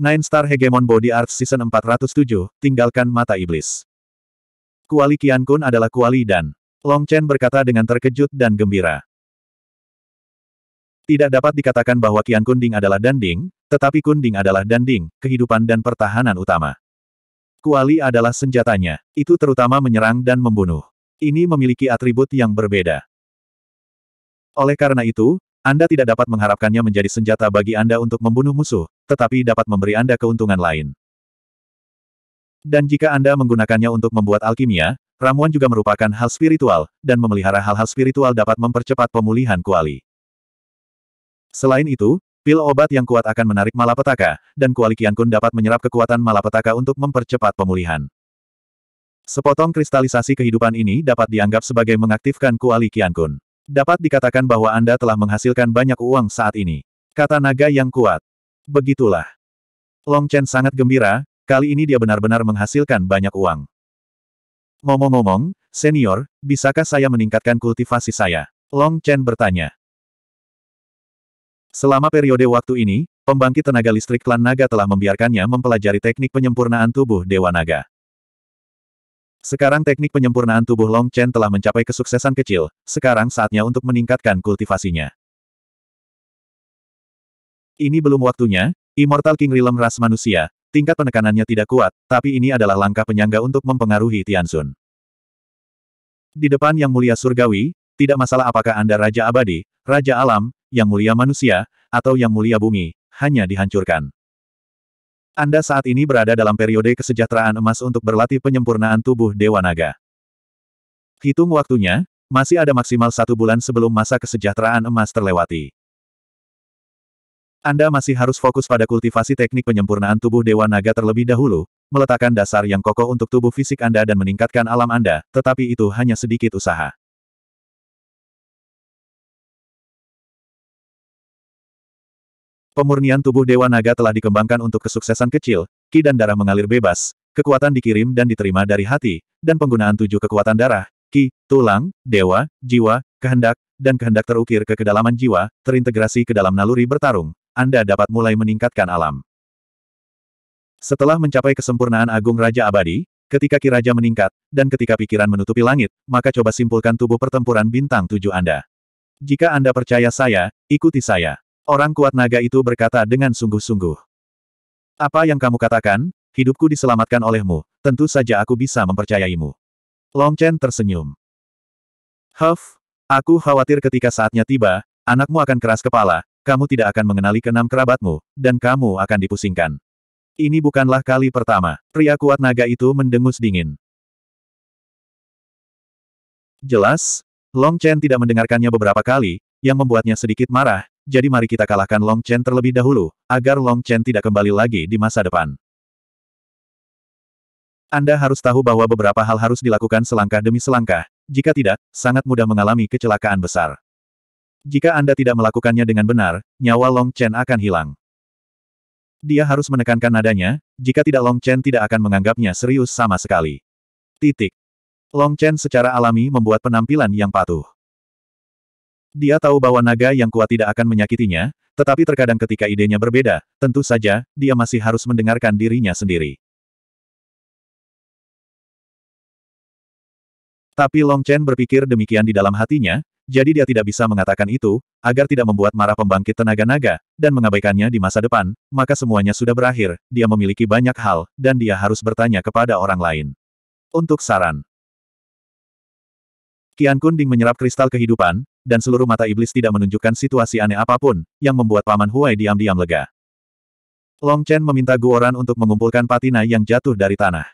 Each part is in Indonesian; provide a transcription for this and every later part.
Nine Star Hegemon Body Art Season 407, tinggalkan mata iblis. Kuali Qian Kun adalah kuali dan Long Chen berkata dengan terkejut dan gembira. Tidak dapat dikatakan bahwa Qian Kunding adalah Danding, tetapi Kunding adalah Danding, kehidupan dan pertahanan utama. Kuali adalah senjatanya, itu terutama menyerang dan membunuh. Ini memiliki atribut yang berbeda. Oleh karena itu, anda tidak dapat mengharapkannya menjadi senjata bagi Anda untuk membunuh musuh, tetapi dapat memberi Anda keuntungan lain. Dan jika Anda menggunakannya untuk membuat alkimia, ramuan juga merupakan hal spiritual, dan memelihara hal-hal spiritual dapat mempercepat pemulihan kuali. Selain itu, pil obat yang kuat akan menarik malapetaka, dan kuali Kiankun dapat menyerap kekuatan malapetaka untuk mempercepat pemulihan. Sepotong kristalisasi kehidupan ini dapat dianggap sebagai mengaktifkan kuali Kiankun. Dapat dikatakan bahwa Anda telah menghasilkan banyak uang saat ini. Kata naga yang kuat. Begitulah. Long Chen sangat gembira, kali ini dia benar-benar menghasilkan banyak uang. Ngomong-ngomong, senior, bisakah saya meningkatkan kultivasi saya? Long Chen bertanya. Selama periode waktu ini, pembangkit tenaga listrik klan naga telah membiarkannya mempelajari teknik penyempurnaan tubuh Dewa Naga. Sekarang teknik penyempurnaan tubuh Long Chen telah mencapai kesuksesan kecil, sekarang saatnya untuk meningkatkan kultivasinya. Ini belum waktunya, Immortal King Realm ras manusia, tingkat penekanannya tidak kuat, tapi ini adalah langkah penyangga untuk mempengaruhi Tianzun. Di depan Yang Mulia Surgawi, tidak masalah apakah Anda Raja Abadi, Raja Alam, Yang Mulia Manusia, atau Yang Mulia Bumi, hanya dihancurkan. Anda saat ini berada dalam periode kesejahteraan emas untuk berlatih penyempurnaan tubuh Dewa Naga. Hitung waktunya, masih ada maksimal satu bulan sebelum masa kesejahteraan emas terlewati. Anda masih harus fokus pada kultivasi teknik penyempurnaan tubuh Dewa Naga terlebih dahulu, meletakkan dasar yang kokoh untuk tubuh fisik Anda dan meningkatkan alam Anda, tetapi itu hanya sedikit usaha. Pemurnian tubuh Dewa Naga telah dikembangkan untuk kesuksesan kecil, ki dan darah mengalir bebas, kekuatan dikirim dan diterima dari hati, dan penggunaan tujuh kekuatan darah, ki, tulang, dewa, jiwa, kehendak, dan kehendak terukir ke kedalaman jiwa, terintegrasi ke dalam naluri bertarung, Anda dapat mulai meningkatkan alam. Setelah mencapai kesempurnaan Agung Raja Abadi, ketika Ki Raja meningkat, dan ketika pikiran menutupi langit, maka coba simpulkan tubuh pertempuran bintang tujuh Anda. Jika Anda percaya saya, ikuti saya. Orang kuat naga itu berkata dengan sungguh-sungguh. Apa yang kamu katakan, hidupku diselamatkan olehmu, tentu saja aku bisa mempercayaimu. Long Chen tersenyum. Huff, aku khawatir ketika saatnya tiba, anakmu akan keras kepala, kamu tidak akan mengenali keenam kerabatmu, dan kamu akan dipusingkan. Ini bukanlah kali pertama, pria kuat naga itu mendengus dingin. Jelas, Long Chen tidak mendengarkannya beberapa kali, yang membuatnya sedikit marah, jadi mari kita kalahkan Long Chen terlebih dahulu, agar Long Chen tidak kembali lagi di masa depan. Anda harus tahu bahwa beberapa hal harus dilakukan selangkah demi selangkah, jika tidak, sangat mudah mengalami kecelakaan besar. Jika Anda tidak melakukannya dengan benar, nyawa Long Chen akan hilang. Dia harus menekankan nadanya, jika tidak Long Chen tidak akan menganggapnya serius sama sekali. Titik. Long Chen secara alami membuat penampilan yang patuh. Dia tahu bahwa naga yang kuat tidak akan menyakitinya, tetapi terkadang ketika idenya berbeda, tentu saja, dia masih harus mendengarkan dirinya sendiri. Tapi Long Chen berpikir demikian di dalam hatinya, jadi dia tidak bisa mengatakan itu, agar tidak membuat marah pembangkit tenaga naga, dan mengabaikannya di masa depan, maka semuanya sudah berakhir, dia memiliki banyak hal, dan dia harus bertanya kepada orang lain. Untuk saran. Kian Kunding menyerap kristal kehidupan, dan seluruh mata iblis tidak menunjukkan situasi aneh apa pun, yang membuat Paman Huai diam-diam lega. Long Chen meminta Guoran untuk mengumpulkan patina yang jatuh dari tanah.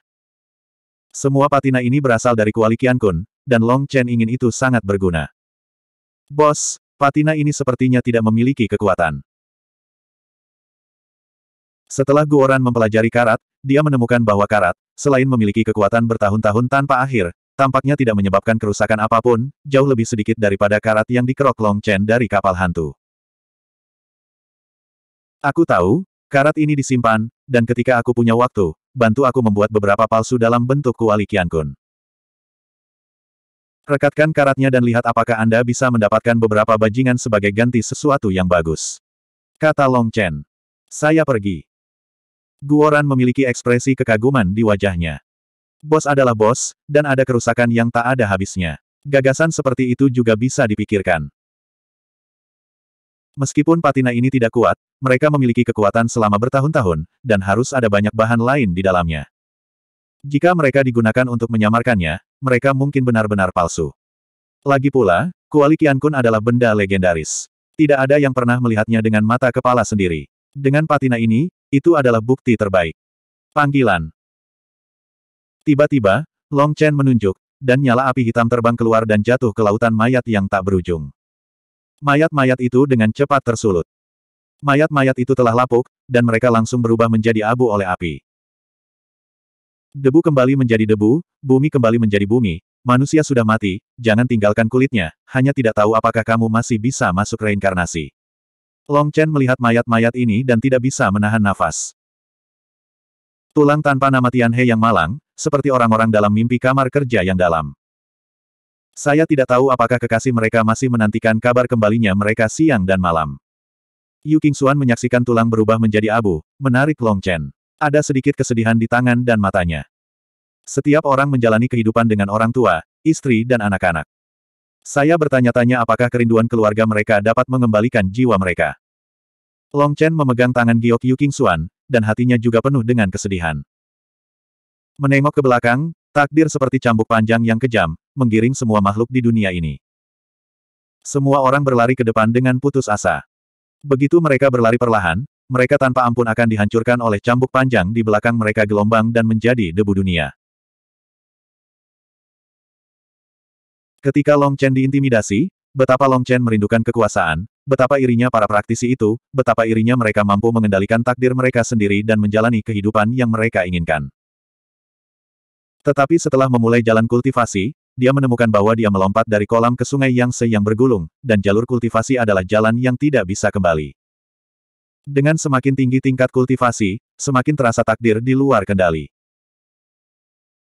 Semua patina ini berasal dari kuali Qian Kun, dan Long Chen ingin itu sangat berguna. Bos, patina ini sepertinya tidak memiliki kekuatan. Setelah Guoran mempelajari karat, dia menemukan bahwa karat, selain memiliki kekuatan bertahun-tahun tanpa akhir, tampaknya tidak menyebabkan kerusakan apa pun, jauh lebih sedikit daripada karat yang dikerok Long Chen dari kapal hantu. Aku tahu, karat ini disimpan, dan ketika aku punya waktu, bantu aku membuat beberapa palsu dalam bentuk kuali Kun. Rekatkan karatnya dan lihat apakah Anda bisa mendapatkan beberapa bajingan sebagai ganti sesuatu yang bagus. Kata Long Chen. Saya pergi. Guoran memiliki ekspresi kekaguman di wajahnya. Bos adalah bos, dan ada kerusakan yang tak ada habisnya. Gagasan seperti itu juga bisa dipikirkan. Meskipun patina ini tidak kuat, mereka memiliki kekuatan selama bertahun-tahun, dan harus ada banyak bahan lain di dalamnya. Jika mereka digunakan untuk menyamarkannya, mereka mungkin benar-benar palsu. Lagi pula, Kuali Qiankun adalah benda legendaris. Tidak ada yang pernah melihatnya dengan mata kepala sendiri. Dengan patina ini, itu adalah bukti terbaik. Panggilan. Tiba-tiba, Long Chen menunjuk, dan nyala api hitam terbang keluar dan jatuh ke lautan mayat yang tak berujung. Mayat-mayat itu dengan cepat tersulut. Mayat-mayat itu telah lapuk, dan mereka langsung berubah menjadi abu oleh api. Debu kembali menjadi debu, bumi kembali menjadi bumi, manusia sudah mati, jangan tinggalkan kulitnya, hanya tidak tahu apakah kamu masih bisa masuk reinkarnasi. Long Chen melihat mayat-mayat ini dan tidak bisa menahan nafas. Tulang tanpa nama Tian He yang malang, seperti orang-orang dalam mimpi kamar kerja yang dalam. Saya tidak tahu apakah kekasih mereka masih menantikan kabar kembalinya mereka siang dan malam. Yu Qingxuan menyaksikan tulang berubah menjadi abu, menarik Long Chen. Ada sedikit kesedihan di tangan dan matanya. Setiap orang menjalani kehidupan dengan orang tua, istri dan anak-anak. Saya bertanya-tanya apakah kerinduan keluarga mereka dapat mengembalikan jiwa mereka. Long Chen memegang tangan Giok Yu Xuan, dan hatinya juga penuh dengan kesedihan. Menengok ke belakang, takdir seperti cambuk panjang yang kejam, menggiring semua makhluk di dunia ini. Semua orang berlari ke depan dengan putus asa. Begitu mereka berlari perlahan, mereka tanpa ampun akan dihancurkan oleh cambuk panjang di belakang mereka gelombang dan menjadi debu dunia. Ketika Long Chen diintimidasi, betapa Long Chen merindukan kekuasaan, betapa irinya para praktisi itu, betapa irinya mereka mampu mengendalikan takdir mereka sendiri dan menjalani kehidupan yang mereka inginkan. Tetapi setelah memulai jalan kultivasi, dia menemukan bahwa dia melompat dari kolam ke sungai yang bergulung, dan jalur kultivasi adalah jalan yang tidak bisa kembali. Dengan semakin tinggi tingkat kultivasi, semakin terasa takdir di luar kendali.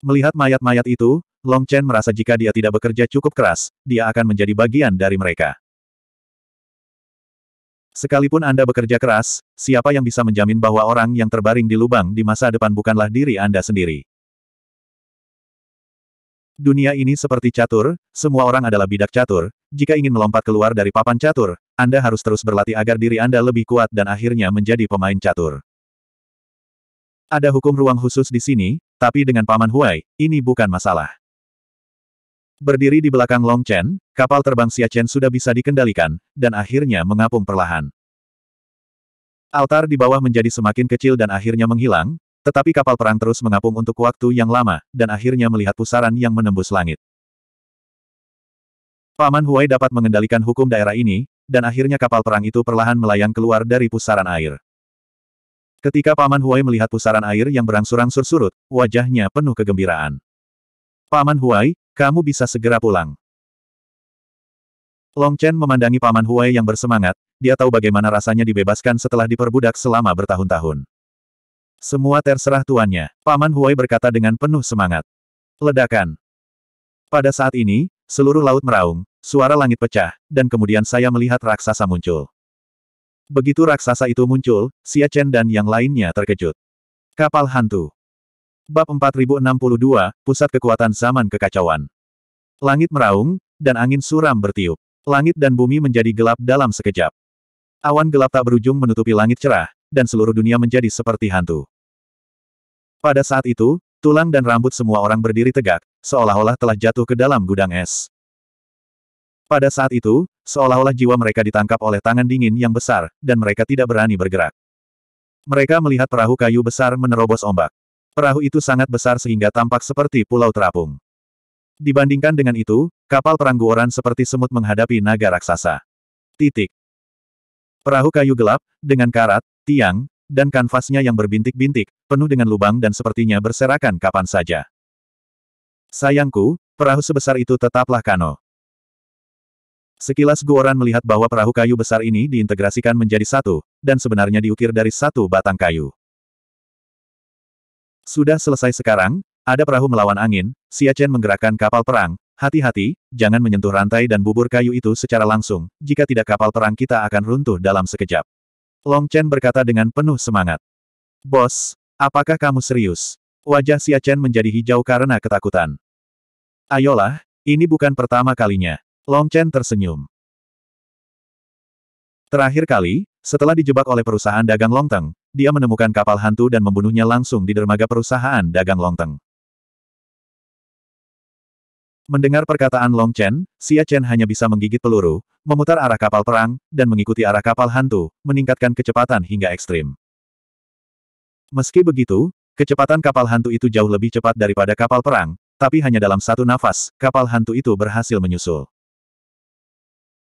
Melihat mayat-mayat itu, Long Chen merasa jika dia tidak bekerja cukup keras, dia akan menjadi bagian dari mereka. Sekalipun Anda bekerja keras, siapa yang bisa menjamin bahwa orang yang terbaring di lubang di masa depan bukanlah diri Anda sendiri? Dunia ini seperti catur, semua orang adalah bidak catur, jika ingin melompat keluar dari papan catur, Anda harus terus berlatih agar diri Anda lebih kuat dan akhirnya menjadi pemain catur. Ada hukum ruang khusus di sini, tapi dengan Paman Huai, ini bukan masalah. Berdiri di belakang Long Chen, kapal terbang Xia Chen sudah bisa dikendalikan, dan akhirnya mengapung perlahan. Altar di bawah menjadi semakin kecil dan akhirnya menghilang, tetapi kapal perang terus mengapung untuk waktu yang lama, dan akhirnya melihat pusaran yang menembus langit. Paman Huai dapat mengendalikan hukum daerah ini, dan akhirnya kapal perang itu perlahan melayang keluar dari pusaran air. Ketika Paman Huai melihat pusaran air yang berangsur-angsur surut, wajahnya penuh kegembiraan. Paman Huai, kamu bisa segera pulang. Long Chen memandangi Paman Huai yang bersemangat, dia tahu bagaimana rasanya dibebaskan setelah diperbudak selama bertahun-tahun. Semua terserah tuannya, Paman Huai berkata dengan penuh semangat. Ledakan. Pada saat ini, seluruh laut meraung, suara langit pecah, dan kemudian saya melihat raksasa muncul. Begitu raksasa itu muncul, Xia Chen dan yang lainnya terkejut. Kapal hantu. Bab 4062, Pusat Kekuatan Zaman Kekacauan. Langit meraung, dan angin suram bertiup. Langit dan bumi menjadi gelap dalam sekejap. Awan gelap tak berujung menutupi langit cerah, dan seluruh dunia menjadi seperti hantu. Pada saat itu, tulang dan rambut semua orang berdiri tegak, seolah-olah telah jatuh ke dalam gudang es. Pada saat itu, seolah-olah jiwa mereka ditangkap oleh tangan dingin yang besar, dan mereka tidak berani bergerak. Mereka melihat perahu kayu besar menerobos ombak. Perahu itu sangat besar sehingga tampak seperti pulau terapung. Dibandingkan dengan itu, kapal perang Guoran seperti semut menghadapi naga raksasa. Titik. Perahu kayu gelap, dengan karat, tiang, dan kanvasnya yang berbintik-bintik, penuh dengan lubang dan sepertinya berserakan kapan saja. Sayangku, perahu sebesar itu tetaplah kano. Sekilas Guoran melihat bahwa perahu kayu besar ini diintegrasikan menjadi satu, dan sebenarnya diukir dari satu batang kayu. Sudah selesai sekarang, ada perahu melawan angin, Xia Chen menggerakkan kapal perang, hati-hati, jangan menyentuh rantai dan bubur kayu itu secara langsung, jika tidak kapal perang kita akan runtuh dalam sekejap. Long Chen berkata dengan penuh semangat. Bos, Apakah kamu serius? Wajah Xia Chen menjadi hijau karena ketakutan. Ayolah, ini bukan pertama kalinya. Long Chen tersenyum. Terakhir kali, setelah dijebak oleh perusahaan dagang Longteng, dia menemukan kapal hantu dan membunuhnya langsung di dermaga perusahaan dagang Longteng. Mendengar perkataan Long Chen, Xia Chen hanya bisa menggigit peluru, memutar arah kapal perang, dan mengikuti arah kapal hantu, meningkatkan kecepatan hingga ekstrim. Meski begitu, kecepatan kapal hantu itu jauh lebih cepat daripada kapal perang, tapi hanya dalam satu nafas, kapal hantu itu berhasil menyusul.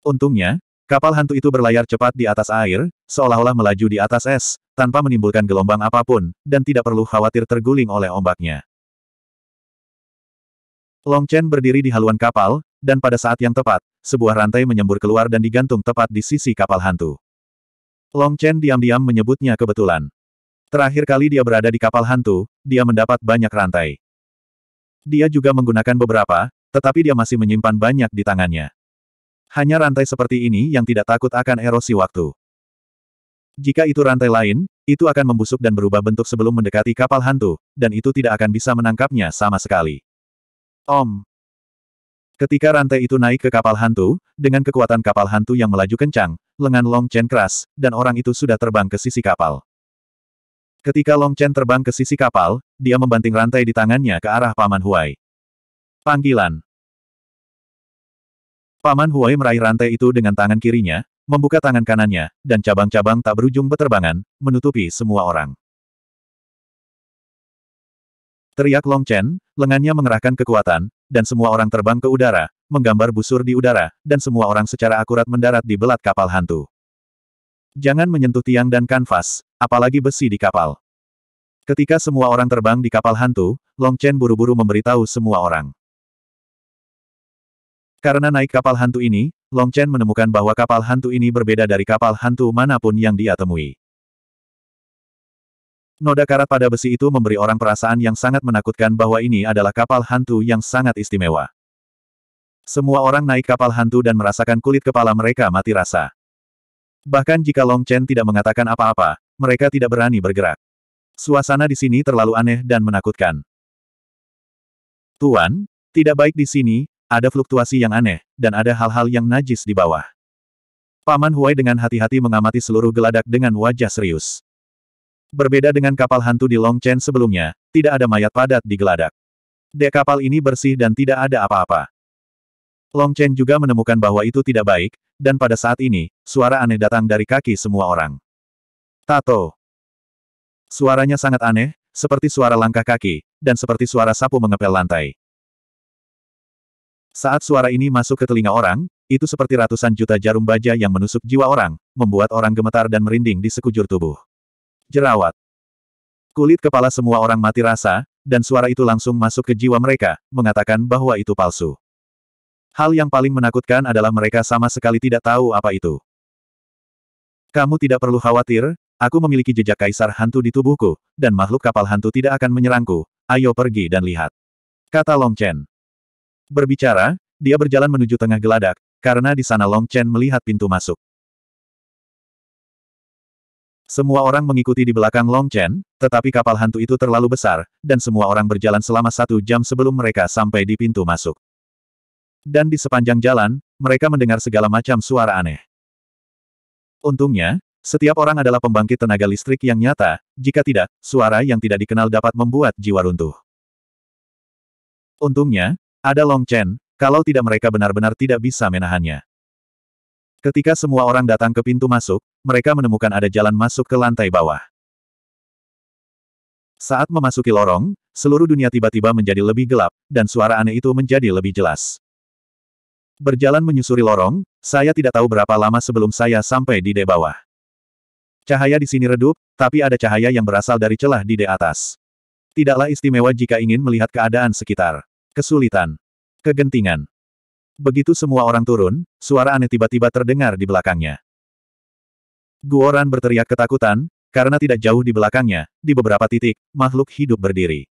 Untungnya, Kapal hantu itu berlayar cepat di atas air, seolah-olah melaju di atas es, tanpa menimbulkan gelombang apa pun, dan tidak perlu khawatir terguling oleh ombaknya. Long Chen berdiri di haluan kapal, dan pada saat yang tepat, sebuah rantai menyembur keluar dan digantung tepat di sisi kapal hantu. Long Chen diam-diam menyebutnya kebetulan. Terakhir kali dia berada di kapal hantu, dia mendapat banyak rantai. Dia juga menggunakan beberapa, tetapi dia masih menyimpan banyak di tangannya. Hanya rantai seperti ini yang tidak takut akan erosi waktu. Jika itu rantai lain, itu akan membusuk dan berubah bentuk sebelum mendekati kapal hantu, dan itu tidak akan bisa menangkapnya sama sekali. Om. Ketika rantai itu naik ke kapal hantu, dengan kekuatan kapal hantu yang melaju kencang, lengan Long Chen keras, dan orang itu sudah terbang ke sisi kapal. Ketika Long Chen terbang ke sisi kapal, dia membanting rantai di tangannya ke arah Paman Huai. Panggilan. Paman Huai meraih rantai itu dengan tangan kirinya, membuka tangan kanannya, dan cabang-cabang tak berujung beterbangan, menutupi semua orang. Teriak Long Chen, lengannya mengerahkan kekuatan, dan semua orang terbang ke udara, menggambar busur di udara, dan semua orang secara akurat mendarat di belat kapal hantu. Jangan menyentuh tiang dan kanvas, apalagi besi di kapal. Ketika semua orang terbang di kapal hantu, Long Chen buru-buru memberitahu semua orang. Karena naik kapal hantu ini, Long Chen menemukan bahwa kapal hantu ini berbeda dari kapal hantu mana pun yang dia temui. Noda karat pada besi itu memberi orang perasaan yang sangat menakutkan bahwa ini adalah kapal hantu yang sangat istimewa. Semua orang naik kapal hantu dan merasakan kulit kepala mereka mati rasa. Bahkan jika Long Chen tidak mengatakan apa-apa, mereka tidak berani bergerak. Suasana di sini terlalu aneh dan menakutkan. Tuan, tidak baik di sini, ada fluktuasi yang aneh, dan ada hal-hal yang najis di bawah. Paman Huai dengan hati-hati mengamati seluruh geladak dengan wajah serius. Berbeda dengan kapal hantu di Long Chen sebelumnya, tidak ada mayat padat di geladak. Dek kapal ini bersih dan tidak ada apa-apa. Long Chen juga menemukan bahwa itu tidak baik, dan pada saat ini, suara aneh datang dari kaki semua orang. Tato. Suaranya sangat aneh, seperti suara langkah kaki, dan seperti suara sapu mengepel lantai. Saat suara ini masuk ke telinga orang, itu seperti ratusan juta jarum baja yang menusuk jiwa orang, membuat orang gemetar dan merinding di sekujur tubuh. Jerawat. Kulit kepala semua orang mati rasa, dan suara itu langsung masuk ke jiwa mereka, mengatakan bahwa itu palsu. Hal yang paling menakutkan adalah mereka sama sekali tidak tahu apa itu. Kamu tidak perlu khawatir, aku memiliki jejak kaisar hantu di tubuhku, dan makhluk kapal hantu tidak akan menyerangku, ayo pergi dan lihat. Kata Long Chen. Berbicara, dia berjalan menuju tengah geladak, karena di sana Long Chen melihat pintu masuk. Semua orang mengikuti di belakang Long Chen, tetapi kapal hantu itu terlalu besar, dan semua orang berjalan selama satu jam sebelum mereka sampai di pintu masuk. Dan di sepanjang jalan, mereka mendengar segala macam suara aneh. Untungnya, setiap orang adalah pembangkit tenaga listrik yang nyata, jika tidak, suara yang tidak dikenal dapat membuat jiwa runtuh. Untungnya, ada Long Chen, kalau tidak mereka benar-benar tidak bisa menahannya. Ketika semua orang datang ke pintu masuk, mereka menemukan ada jalan masuk ke lantai bawah. Saat memasuki lorong, seluruh dunia tiba-tiba menjadi lebih gelap, dan suara aneh itu menjadi lebih jelas. Berjalan menyusuri lorong, saya tidak tahu berapa lama sebelum saya sampai di de bawah. Cahaya di sini redup, tapi ada cahaya yang berasal dari celah di de atas. Tidaklah istimewa jika ingin melihat keadaan sekitar. Kesulitan. Kegentingan. Begitu semua orang turun, suara aneh tiba-tiba terdengar di belakangnya. Guoran berteriak ketakutan, karena tidak jauh di belakangnya, di beberapa titik, makhluk hidup berdiri.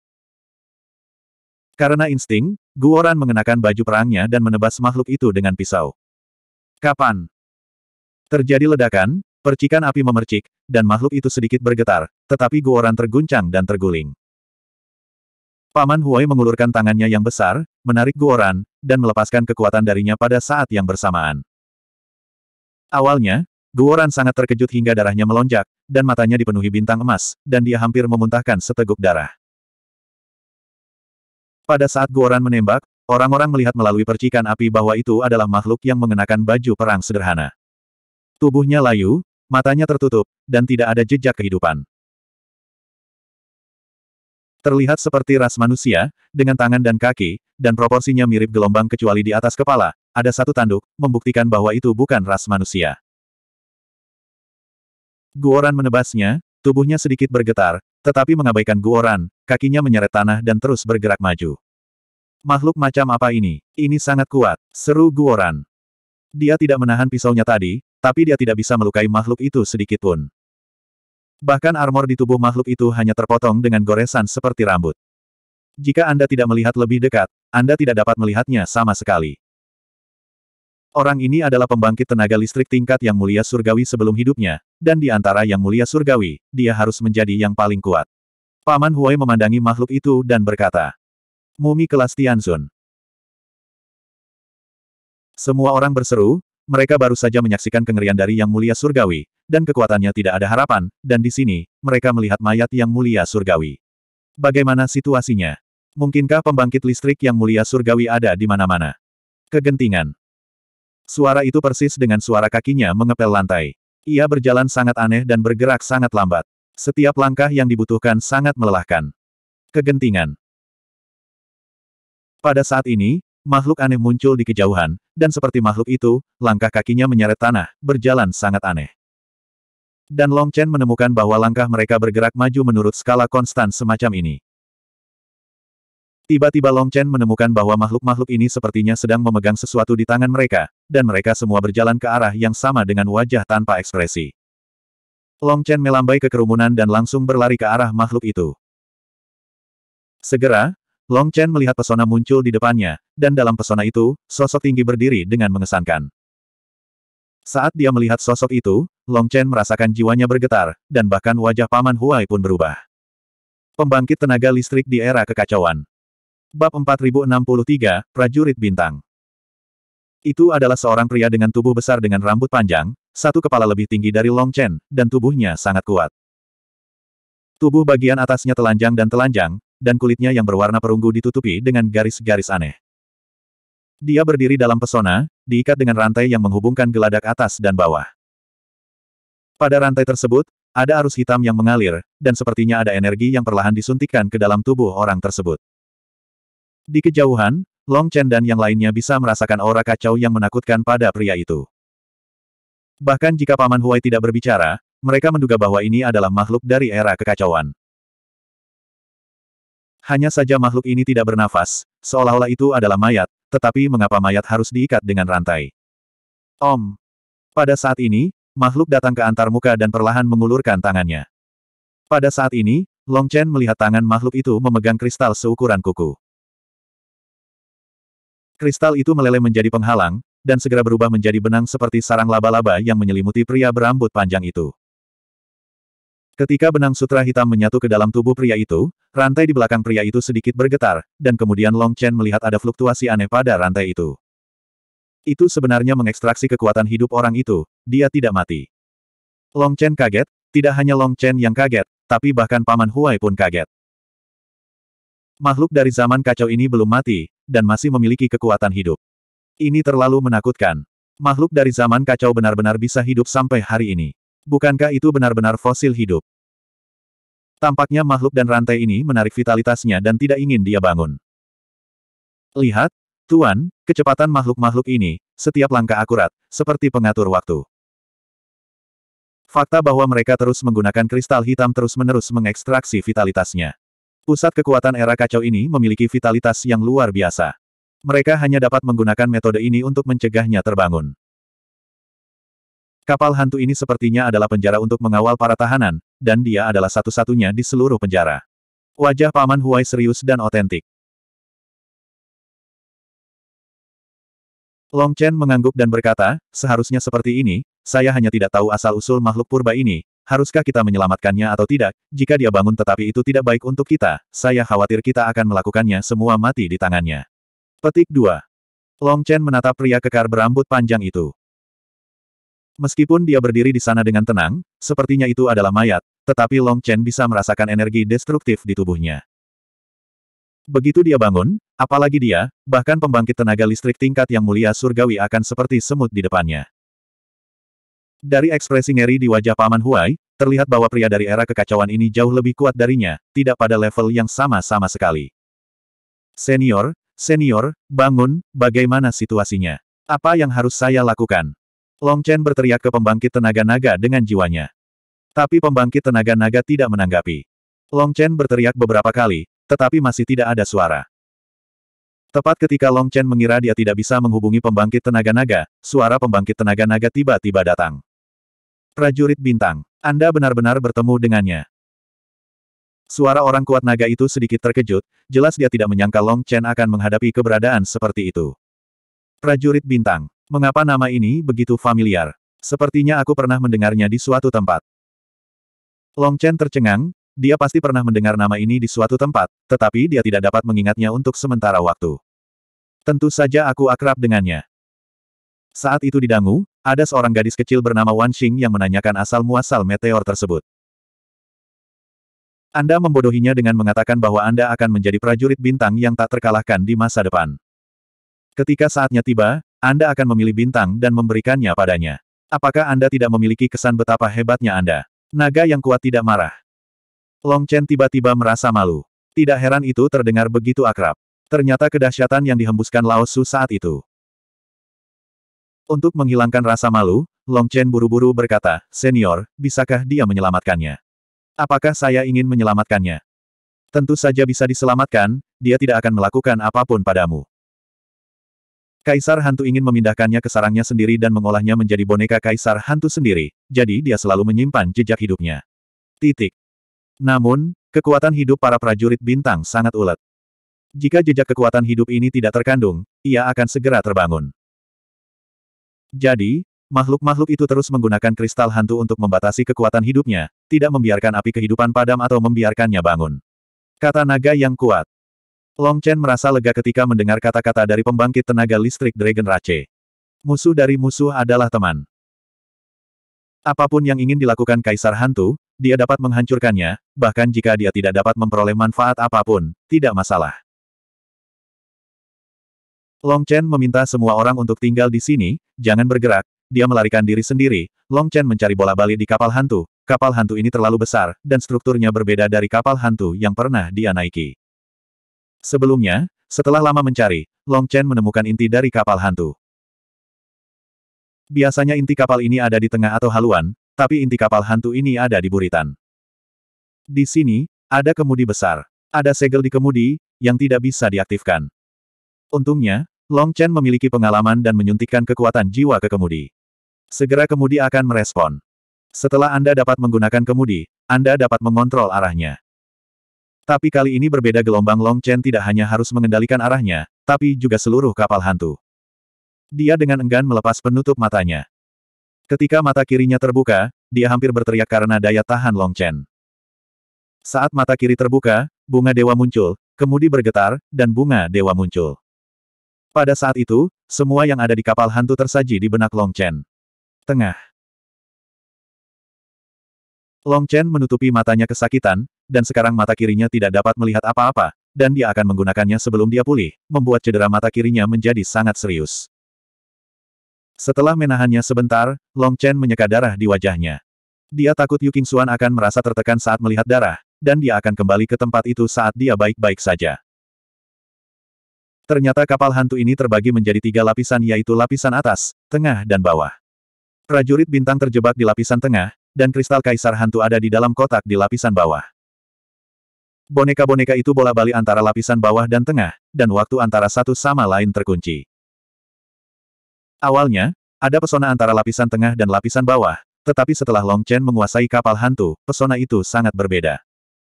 Karena insting, Guoran mengenakan baju perangnya dan menebas makhluk itu dengan pisau. Kapan? Terjadi ledakan, percikan api memercik, dan makhluk itu sedikit bergetar, tetapi Guoran terguncang dan terguling. Paman Huai mengulurkan tangannya yang besar, menarik Guoran, dan melepaskan kekuatan darinya pada saat yang bersamaan. Awalnya, Guoran sangat terkejut hingga darahnya melonjak, dan matanya dipenuhi bintang emas, dan dia hampir memuntahkan seteguk darah. Pada saat Guoran menembak, orang-orang melihat melalui percikan api bahwa itu adalah makhluk yang mengenakan baju perang sederhana. Tubuhnya layu, matanya tertutup, dan tidak ada jejak kehidupan. Terlihat seperti ras manusia, dengan tangan dan kaki, dan proporsinya mirip gelombang kecuali di atas kepala, ada satu tanduk, membuktikan bahwa itu bukan ras manusia. Guoran menebasnya, tubuhnya sedikit bergetar, tetapi mengabaikan Guoran, kakinya menyeret tanah dan terus bergerak maju. Makhluk macam apa ini? Ini sangat kuat, seru Guoran. Dia tidak menahan pisaunya tadi, tapi dia tidak bisa melukai makhluk itu sedikit pun. Bahkan armor di tubuh makhluk itu hanya terpotong dengan goresan seperti rambut. Jika Anda tidak melihat lebih dekat, Anda tidak dapat melihatnya sama sekali. Orang ini adalah pembangkit tenaga listrik tingkat yang mulia surgawi sebelum hidupnya, dan di antara yang mulia surgawi, dia harus menjadi yang paling kuat. Paman Huai memandangi makhluk itu dan berkata, Mumi kelas Tianzun. Semua orang berseru, mereka baru saja menyaksikan kengerian dari yang mulia surgawi, dan kekuatannya tidak ada harapan, dan di sini, mereka melihat mayat yang mulia surgawi. Bagaimana situasinya? Mungkinkah pembangkit listrik yang mulia surgawi ada di mana-mana? Kegentingan. Suara itu persis dengan suara kakinya mengepel lantai. Ia berjalan sangat aneh dan bergerak sangat lambat. Setiap langkah yang dibutuhkan sangat melelahkan. Kegentingan. Pada saat ini, makhluk aneh muncul di kejauhan, dan seperti makhluk itu, langkah kakinya menyeret tanah, berjalan sangat aneh. Dan Long Chen menemukan bahwa langkah mereka bergerak maju menurut skala konstan semacam ini. Tiba-tiba Long Chen menemukan bahwa makhluk-makhluk ini sepertinya sedang memegang sesuatu di tangan mereka, dan mereka semua berjalan ke arah yang sama dengan wajah tanpa ekspresi. Long Chen melambai ke kerumunan dan langsung berlari ke arah makhluk itu. Segera, Long Chen melihat pesona muncul di depannya, dan dalam pesona itu, sosok tinggi berdiri dengan mengesankan. Saat dia melihat sosok itu, Long Chen merasakan jiwanya bergetar, dan bahkan wajah Paman Huai pun berubah. Pembangkit tenaga listrik di era kekacauan. Bab 4063, Prajurit Bintang. Itu adalah seorang pria dengan tubuh besar dengan rambut panjang, satu kepala lebih tinggi dari Long Chen, dan tubuhnya sangat kuat. Tubuh bagian atasnya telanjang dan telanjang, dan kulitnya yang berwarna perunggu ditutupi dengan garis-garis aneh. Dia berdiri dalam pesona, diikat dengan rantai yang menghubungkan geladak atas dan bawah. Pada rantai tersebut, ada arus hitam yang mengalir, dan sepertinya ada energi yang perlahan disuntikkan ke dalam tubuh orang tersebut. Di kejauhan, Long Chen dan yang lainnya bisa merasakan aura kacau yang menakutkan pada pria itu. Bahkan jika Paman Huai tidak berbicara, mereka menduga bahwa ini adalah makhluk dari era kekacauan. Hanya saja makhluk ini tidak bernafas, seolah-olah itu adalah mayat, tetapi mengapa mayat harus diikat dengan rantai? Om. Pada saat ini, makhluk datang ke antar muka dan perlahan mengulurkan tangannya. Pada saat ini, Long Chen melihat tangan makhluk itu memegang kristal seukuran kuku. Kristal itu meleleh menjadi penghalang, dan segera berubah menjadi benang seperti sarang laba-laba yang menyelimuti pria berambut panjang itu. Ketika benang sutra hitam menyatu ke dalam tubuh pria itu, rantai di belakang pria itu sedikit bergetar, dan kemudian Long Chen melihat ada fluktuasi aneh pada rantai itu. Itu sebenarnya mengekstraksi kekuatan hidup orang itu, dia tidak mati. Long Chen kaget, tidak hanya Long Chen yang kaget, tapi bahkan Paman Huai pun kaget. Makhluk dari zaman kacau ini belum mati, dan masih memiliki kekuatan hidup. Ini terlalu menakutkan. Makhluk dari zaman kacau benar-benar bisa hidup sampai hari ini. Bukankah itu benar-benar fosil hidup? Tampaknya makhluk dan rantai ini menarik vitalitasnya dan tidak ingin dia bangun. Lihat, Tuan, kecepatan makhluk-makhluk ini, setiap langkah akurat, seperti pengatur waktu. Fakta bahwa mereka terus menggunakan kristal hitam terus-menerus mengekstraksi vitalitasnya. Pusat kekuatan era kacau ini memiliki vitalitas yang luar biasa. Mereka hanya dapat menggunakan metode ini untuk mencegahnya terbangun. Kapal hantu ini sepertinya adalah penjara untuk mengawal para tahanan, dan dia adalah satu-satunya di seluruh penjara. Wajah Paman Huai serius dan otentik. Long Chen mengangguk dan berkata, seharusnya seperti ini, saya hanya tidak tahu asal-usul makhluk purba ini, haruskah kita menyelamatkannya atau tidak, jika dia bangun tetapi itu tidak baik untuk kita, saya khawatir kita akan melakukannya semua mati di tangannya. Petik 2. Long Chen menatap pria kekar berambut panjang itu. Meskipun dia berdiri di sana dengan tenang, sepertinya itu adalah mayat, tetapi Long Chen bisa merasakan energi destruktif di tubuhnya. Begitu dia bangun, apalagi dia, bahkan pembangkit tenaga listrik tingkat yang mulia surgawi akan seperti semut di depannya. Dari ekspresi ngeri di wajah Paman Huai, terlihat bahwa pria dari era kekacauan ini jauh lebih kuat darinya, tidak pada level yang sama-sama sekali. Senior, senior, bangun, bagaimana situasinya? Apa yang harus saya lakukan? Long Chen berteriak ke pembangkit tenaga naga dengan jiwanya. Tapi pembangkit tenaga naga tidak menanggapi. Long Chen berteriak beberapa kali, tetapi masih tidak ada suara. Tepat ketika Long Chen mengira dia tidak bisa menghubungi pembangkit tenaga naga, suara pembangkit tenaga naga tiba-tiba datang. Prajurit bintang, Anda benar-benar bertemu dengannya. Suara orang kuat naga itu sedikit terkejut, jelas dia tidak menyangka Long Chen akan menghadapi keberadaan seperti itu. Prajurit bintang, mengapa nama ini begitu familiar? Sepertinya aku pernah mendengarnya di suatu tempat. Long Chen tercengang, dia pasti pernah mendengar nama ini di suatu tempat, tetapi dia tidak dapat mengingatnya untuk sementara waktu. Tentu saja aku akrab dengannya. Saat itu di Dangu, ada seorang gadis kecil bernama Wan Xing yang menanyakan asal-muasal meteor tersebut. Anda membodohinya dengan mengatakan bahwa Anda akan menjadi prajurit bintang yang tak terkalahkan di masa depan. Ketika saatnya tiba, Anda akan memilih bintang dan memberikannya padanya. Apakah Anda tidak memiliki kesan betapa hebatnya Anda? Naga yang kuat tidak marah. Long Chen tiba-tiba merasa malu. Tidak heran itu terdengar begitu akrab. Ternyata kedahsyatan yang dihembuskan Lao Su saat itu. Untuk menghilangkan rasa malu, Long Chen buru-buru berkata, Senior, bisakah dia menyelamatkannya? Apakah saya ingin menyelamatkannya? Tentu saja bisa diselamatkan, dia tidak akan melakukan apa pun padamu. Kaisar Hantu ingin memindahkannya ke sarangnya sendiri dan mengolahnya menjadi boneka Kaisar Hantu sendiri, jadi dia selalu menyimpan jejak hidupnya. Titik. Namun, kekuatan hidup para prajurit bintang sangat ulet. Jika jejak kekuatan hidup ini tidak terkandung, ia akan segera terbangun. Jadi, makhluk-makhluk itu terus menggunakan kristal hantu untuk membatasi kekuatan hidupnya, tidak membiarkan api kehidupan padam atau membiarkannya bangun. Kata naga yang kuat. Long Chen merasa lega ketika mendengar kata-kata dari pembangkit tenaga listrik Dragon Rache. Musuh dari musuh adalah teman. Apa pun yang ingin dilakukan Kaisar Hantu, dia dapat menghancurkannya, bahkan jika dia tidak dapat memperoleh manfaat apa pun, tidak masalah. Long Chen meminta semua orang untuk tinggal di sini, jangan bergerak, dia melarikan diri sendiri, Long Chen mencari bola balik di kapal hantu, kapal hantu ini terlalu besar, dan strukturnya berbeda dari kapal hantu yang pernah dia naiki. Sebelumnya, setelah lama mencari, Long Chen menemukan inti dari kapal hantu. Biasanya inti kapal ini ada di tengah atau haluan, tapi inti kapal hantu ini ada di buritan. Di sini, ada kemudi besar. Ada segel di kemudi, yang tidak bisa diaktifkan. Untungnya, Long Chen memiliki pengalaman dan menyuntikkan kekuatan jiwa ke kemudi. Segera kemudi akan merespon. Setelah Anda dapat menggunakan kemudi, Anda dapat mengontrol arahnya. Tapi kali ini berbeda gelombang Long Chen tidak hanya harus mengendalikan arahnya, tapi juga seluruh kapal hantu. Dia dengan enggan melepas penutup matanya. Ketika mata kirinya terbuka, dia hampir berteriak karena daya tahan Long Chen. Saat mata kiri terbuka, bunga dewa muncul, kemudi bergetar, dan bunga dewa muncul. Pada saat itu, semua yang ada di kapal hantu tersaji di benak Long Chen. Tengah. Long Chen menutupi matanya kesakitan, dan sekarang mata kirinya tidak dapat melihat apa-apa, dan dia akan menggunakannya sebelum dia pulih, membuat cedera mata kirinya menjadi sangat serius. Setelah menahannya sebentar, Long Chen menyeka darah di wajahnya. Dia takut Yu Xuan akan merasa tertekan saat melihat darah, dan dia akan kembali ke tempat itu saat dia baik-baik saja. Ternyata kapal hantu ini terbagi menjadi tiga lapisan yaitu lapisan atas, tengah dan bawah. Prajurit bintang terjebak di lapisan tengah, dan kristal kaisar hantu ada di dalam kotak di lapisan bawah. Boneka-boneka itu bola-balik antara lapisan bawah dan tengah, dan waktu antara satu sama lain terkunci. Awalnya, ada pesona antara lapisan tengah dan lapisan bawah, tetapi setelah Long Chen menguasai kapal hantu, pesona itu sangat berbeda.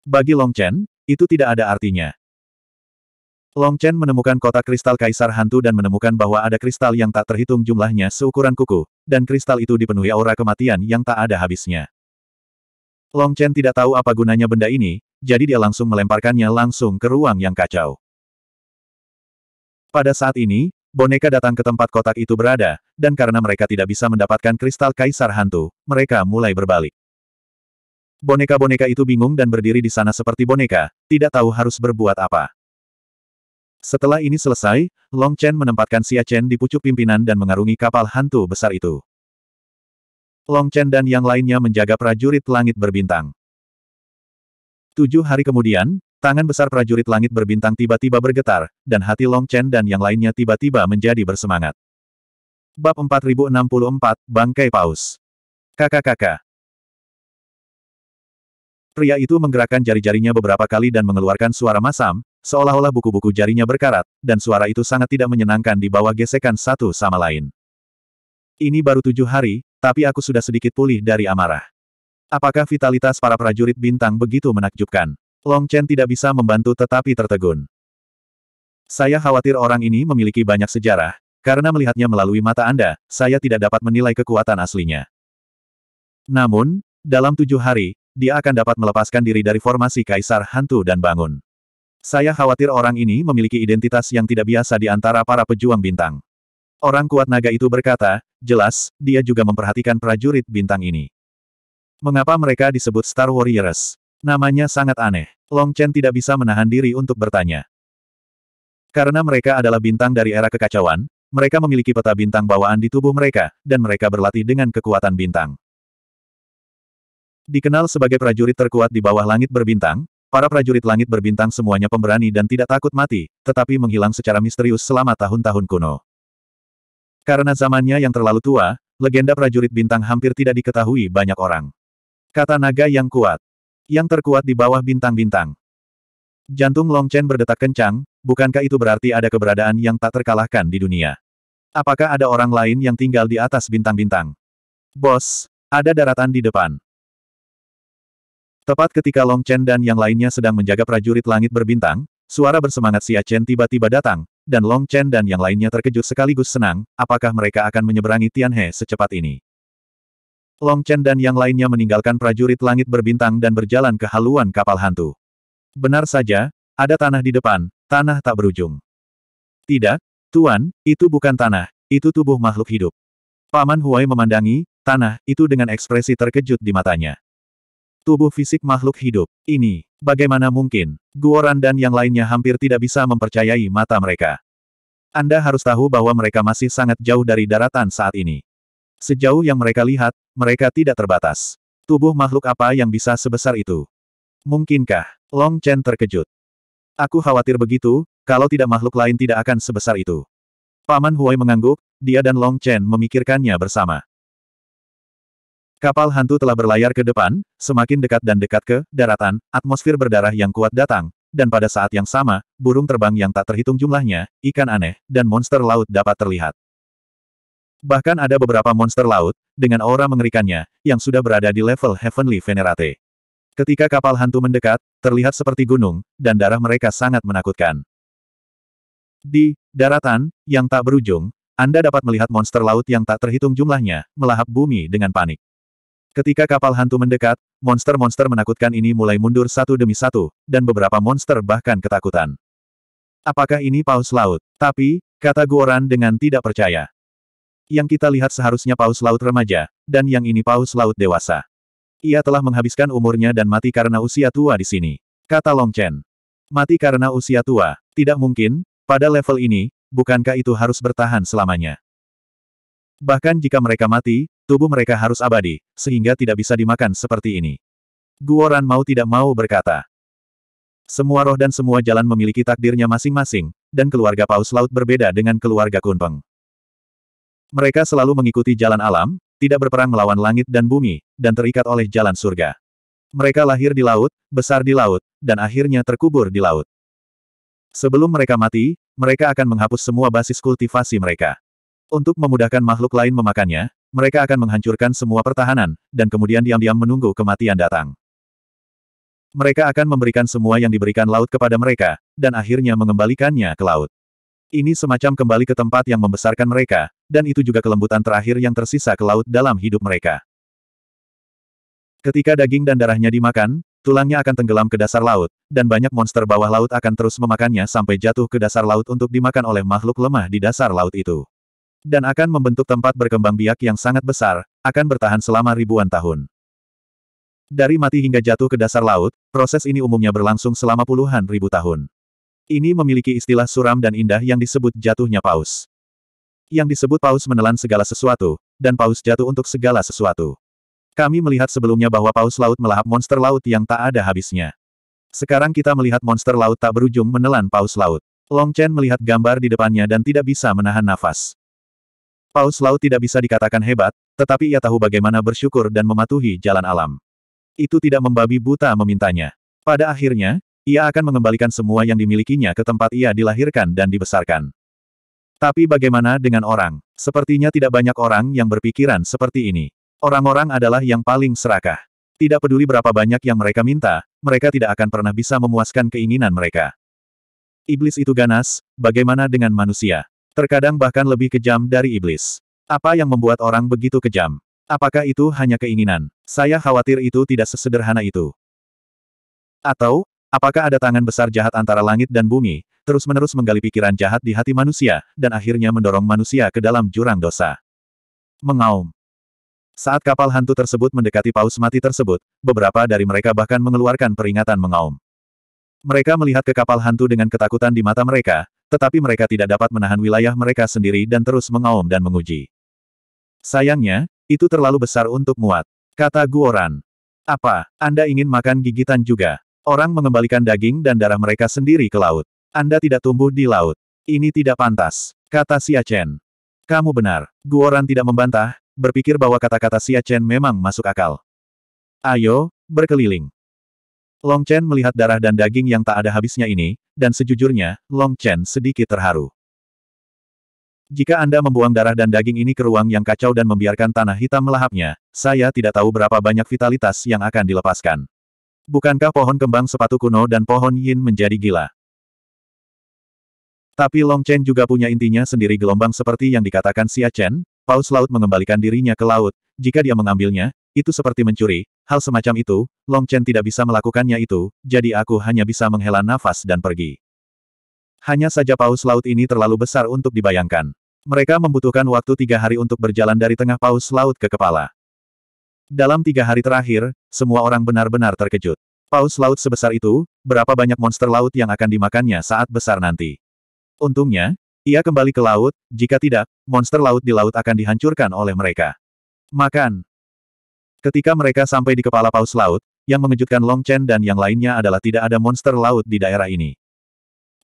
Bagi Long Chen, itu tidak ada artinya. Long Chen menemukan kotak kristal kaisar hantu dan menemukan bahwa ada kristal yang tak terhitung jumlahnya seukuran kuku, dan kristal itu dipenuhi aura kematian yang tak ada habisnya. Long Chen tidak tahu apa gunanya benda ini, jadi dia langsung melemparkannya langsung ke ruang yang kacau. Pada saat ini, boneka datang ke tempat kotak itu berada, dan karena mereka tidak bisa mendapatkan kristal kaisar hantu, mereka mulai berbalik. Boneka-boneka itu bingung dan berdiri di sana seperti boneka, tidak tahu harus berbuat apa. Setelah ini selesai, Long Chen menempatkan Xia Chen di pucuk pimpinan dan mengarungi kapal hantu besar itu. Long Chen dan yang lainnya menjaga prajurit langit berbintang. Tujuh hari kemudian, tangan besar prajurit langit berbintang tiba-tiba bergetar, dan hati Long Chen dan yang lainnya tiba-tiba menjadi bersemangat. Bab 4064, Bangkai Paus. Kakak-kakak. Pria itu menggerakkan jari-jarinya beberapa kali dan mengeluarkan suara masam, seolah-olah buku-buku jarinya berkarat, dan suara itu sangat tidak menyenangkan di bawah gesekan satu sama lain. Ini baru tujuh hari, tapi aku sudah sedikit pulih dari amarah. Apakah vitalitas para prajurit bintang begitu menakjubkan? Long Chen tidak bisa membantu tetapi tertegun. Saya khawatir orang ini memiliki banyak sejarah, karena melihatnya melalui mata Anda, saya tidak dapat menilai kekuatan aslinya. Namun, dalam tujuh hari, dia akan dapat melepaskan diri dari formasi kaisar hantu dan bangun. Saya khawatir orang ini memiliki identitas yang tidak biasa di antara para pejuang bintang. Orang kuat naga itu berkata, jelas, dia juga memperhatikan prajurit bintang ini. Mengapa mereka disebut Star Warriors? Namanya sangat aneh. Long Chen tidak bisa menahan diri untuk bertanya. Karena mereka adalah bintang dari era kekacauan, mereka memiliki peta bintang bawaan di tubuh mereka, dan mereka berlatih dengan kekuatan bintang. Dikenal sebagai prajurit terkuat di bawah langit berbintang, para prajurit langit berbintang semuanya pemberani dan tidak takut mati, tetapi menghilang secara misterius selama tahun-tahun kuno. Karena zamannya yang terlalu tua, legenda prajurit bintang hampir tidak diketahui banyak orang. Kata naga yang kuat. Yang terkuat di bawah bintang-bintang. Jantung Long Chen berdetak kencang, bukankah itu berarti ada keberadaan yang tak terkalahkan di dunia? Apakah ada orang lain yang tinggal di atas bintang-bintang? Bos, ada daratan di depan. Tepat ketika Long Chen dan yang lainnya sedang menjaga prajurit langit berbintang, suara bersemangat Xia Chen tiba-tiba datang, dan Long Chen dan yang lainnya terkejut sekaligus senang, apakah mereka akan menyeberangi Tianhe secepat ini. Long Chen dan yang lainnya meninggalkan prajurit langit berbintang dan berjalan ke haluan kapal hantu. Benar saja, ada tanah di depan, tanah tak berujung. Tidak, Tuan, itu bukan tanah, itu tubuh makhluk hidup. Paman Huai memandangi, tanah, itu dengan ekspresi terkejut di matanya. Tubuh fisik makhluk hidup. Ini, bagaimana mungkin? Guoran dan yang lainnya hampir tidak bisa mempercayai mata mereka. Anda harus tahu bahwa mereka masih sangat jauh dari daratan saat ini. Sejauh yang mereka lihat, mereka tidak terbatas. Tubuh makhluk apa yang bisa sebesar itu? Mungkinkah? Long Chen terkejut. Aku khawatir begitu, kalau tidak makhluk lain tidak akan sebesar itu. Paman Huai mengangguk, dia dan Long Chen memikirkannya bersama. Kapal hantu telah berlayar ke depan, semakin dekat dan dekat ke daratan, atmosfer berdarah yang kuat datang, dan pada saat yang sama, burung terbang yang tak terhitung jumlahnya, ikan aneh, dan monster laut dapat terlihat. Bahkan ada beberapa monster laut, dengan aura mengerikannya, yang sudah berada di level Heavenly Venerate. Ketika kapal hantu mendekat, terlihat seperti gunung, dan darah mereka sangat menakutkan. Di daratan yang tak berujung, Anda dapat melihat monster laut yang tak terhitung jumlahnya, melahap bumi dengan panik. Ketika kapal hantu mendekat, monster-monster menakutkan ini mulai mundur satu demi satu, dan beberapa monster bahkan ketakutan. Apakah ini paus laut? Tapi, kata Guoran dengan tidak percaya. Yang kita lihat seharusnya paus laut remaja, dan yang ini paus laut dewasa. Ia telah menghabiskan umurnya dan mati karena usia tua di sini. Kata Long Chen. Mati karena usia tua. Tidak mungkin, pada level ini, bukankah itu harus bertahan selamanya? Bahkan jika mereka mati, tubuh mereka harus abadi, sehingga tidak bisa dimakan seperti ini. Guoran mau tidak mau berkata. Semua roh dan semua jalan memiliki takdirnya masing-masing, dan keluarga Paus Laut berbeda dengan keluarga Kunpeng. Mereka selalu mengikuti jalan alam, tidak berperang melawan langit dan bumi, dan terikat oleh jalan surga. Mereka lahir di laut, besar di laut, dan akhirnya terkubur di laut. Sebelum mereka mati, mereka akan menghapus semua basis kultivasi mereka. Untuk memudahkan makhluk lain memakannya, mereka akan menghancurkan semua pertahanan, dan kemudian diam-diam menunggu kematian datang. Mereka akan memberikan semua yang diberikan laut kepada mereka, dan akhirnya mengembalikannya ke laut. Ini semacam kembali ke tempat yang membesarkan mereka, dan itu juga kelembutan terakhir yang tersisa ke laut dalam hidup mereka. Ketika daging dan darahnya dimakan, tulangnya akan tenggelam ke dasar laut, dan banyak monster bawah laut akan terus memakannya sampai jatuh ke dasar laut untuk dimakan oleh makhluk lemah di dasar laut itu. Dan akan membentuk tempat berkembang biak yang sangat besar, akan bertahan selama ribuan tahun. Dari mati hingga jatuh ke dasar laut, proses ini umumnya berlangsung selama puluhan ribu tahun. Ini memiliki istilah suram dan indah yang disebut jatuhnya paus. Yang disebut paus menelan segala sesuatu, dan paus jatuh untuk segala sesuatu. Kami melihat sebelumnya bahwa paus laut melahap monster laut yang tak ada habisnya. Sekarang kita melihat monster laut tak berujung menelan paus laut. Long Chen melihat gambar di depannya dan tidak bisa menahan nafas. Paus laut tidak bisa dikatakan hebat, tetapi ia tahu bagaimana bersyukur dan mematuhi jalan alam. Itu tidak membabi buta memintanya. Pada akhirnya, ia akan mengembalikan semua yang dimilikinya ke tempat ia dilahirkan dan dibesarkan. Tapi bagaimana dengan orang? Sepertinya tidak banyak orang yang berpikiran seperti ini. Orang-orang adalah yang paling serakah. Tidak peduli berapa banyak yang mereka minta, mereka tidak akan pernah bisa memuaskan keinginan mereka. Iblis itu ganas, bagaimana dengan manusia? Terkadang bahkan lebih kejam dari iblis. Apa yang membuat orang begitu kejam? Apakah itu hanya keinginan? Saya khawatir itu tidak sesederhana itu. Atau, Apakah ada tangan besar jahat antara langit dan bumi, terus-menerus menggali pikiran jahat di hati manusia, dan akhirnya mendorong manusia ke dalam jurang dosa? Mengaum. Saat kapal hantu tersebut mendekati paus mati tersebut, beberapa dari mereka bahkan mengeluarkan peringatan mengaum. Mereka melihat ke kapal hantu dengan ketakutan di mata mereka, tetapi mereka tidak dapat menahan wilayah mereka sendiri dan terus mengaum dan menguji. Sayangnya, itu terlalu besar untuk muat. Kata Guoran. Apa, Anda ingin makan gigitan juga? Orang mengembalikan daging dan darah mereka sendiri ke laut. Anda tidak tumbuh di laut. Ini tidak pantas, kata Xia Chen. Kamu benar. Guoran tidak membantah, berpikir bahwa kata-kata Xia Chen memang masuk akal. Ayo, berkeliling. Long Chen melihat darah dan daging yang tak ada habisnya ini, dan sejujurnya, Long Chen sedikit terharu. Jika Anda membuang darah dan daging ini ke ruang yang kacau dan membiarkan tanah hitam melahapnya, saya tidak tahu berapa banyak vitalitas yang akan dilepaskan. Bukankah pohon kembang sepatu kuno dan pohon yin menjadi gila? Tapi Long Chen juga punya intinya sendiri gelombang seperti yang dikatakan Xia Chen, paus laut mengembalikan dirinya ke laut, jika dia mengambilnya, itu seperti mencuri, hal semacam itu, Long Chen tidak bisa melakukannya itu, jadi aku hanya bisa menghela nafas dan pergi. Hanya saja paus laut ini terlalu besar untuk dibayangkan. Mereka membutuhkan waktu tiga hari untuk berjalan dari tengah paus laut ke kepala. Dalam tiga hari terakhir, semua orang benar-benar terkejut. Paus laut sebesar itu, berapa banyak monster laut yang akan dimakannya saat besar nanti. Untungnya, ia kembali ke laut, jika tidak, monster laut di laut akan dihancurkan oleh mereka. Makan. Ketika mereka sampai di kepala paus laut, yang mengejutkan Long Chen dan yang lainnya adalah tidak ada monster laut di daerah ini.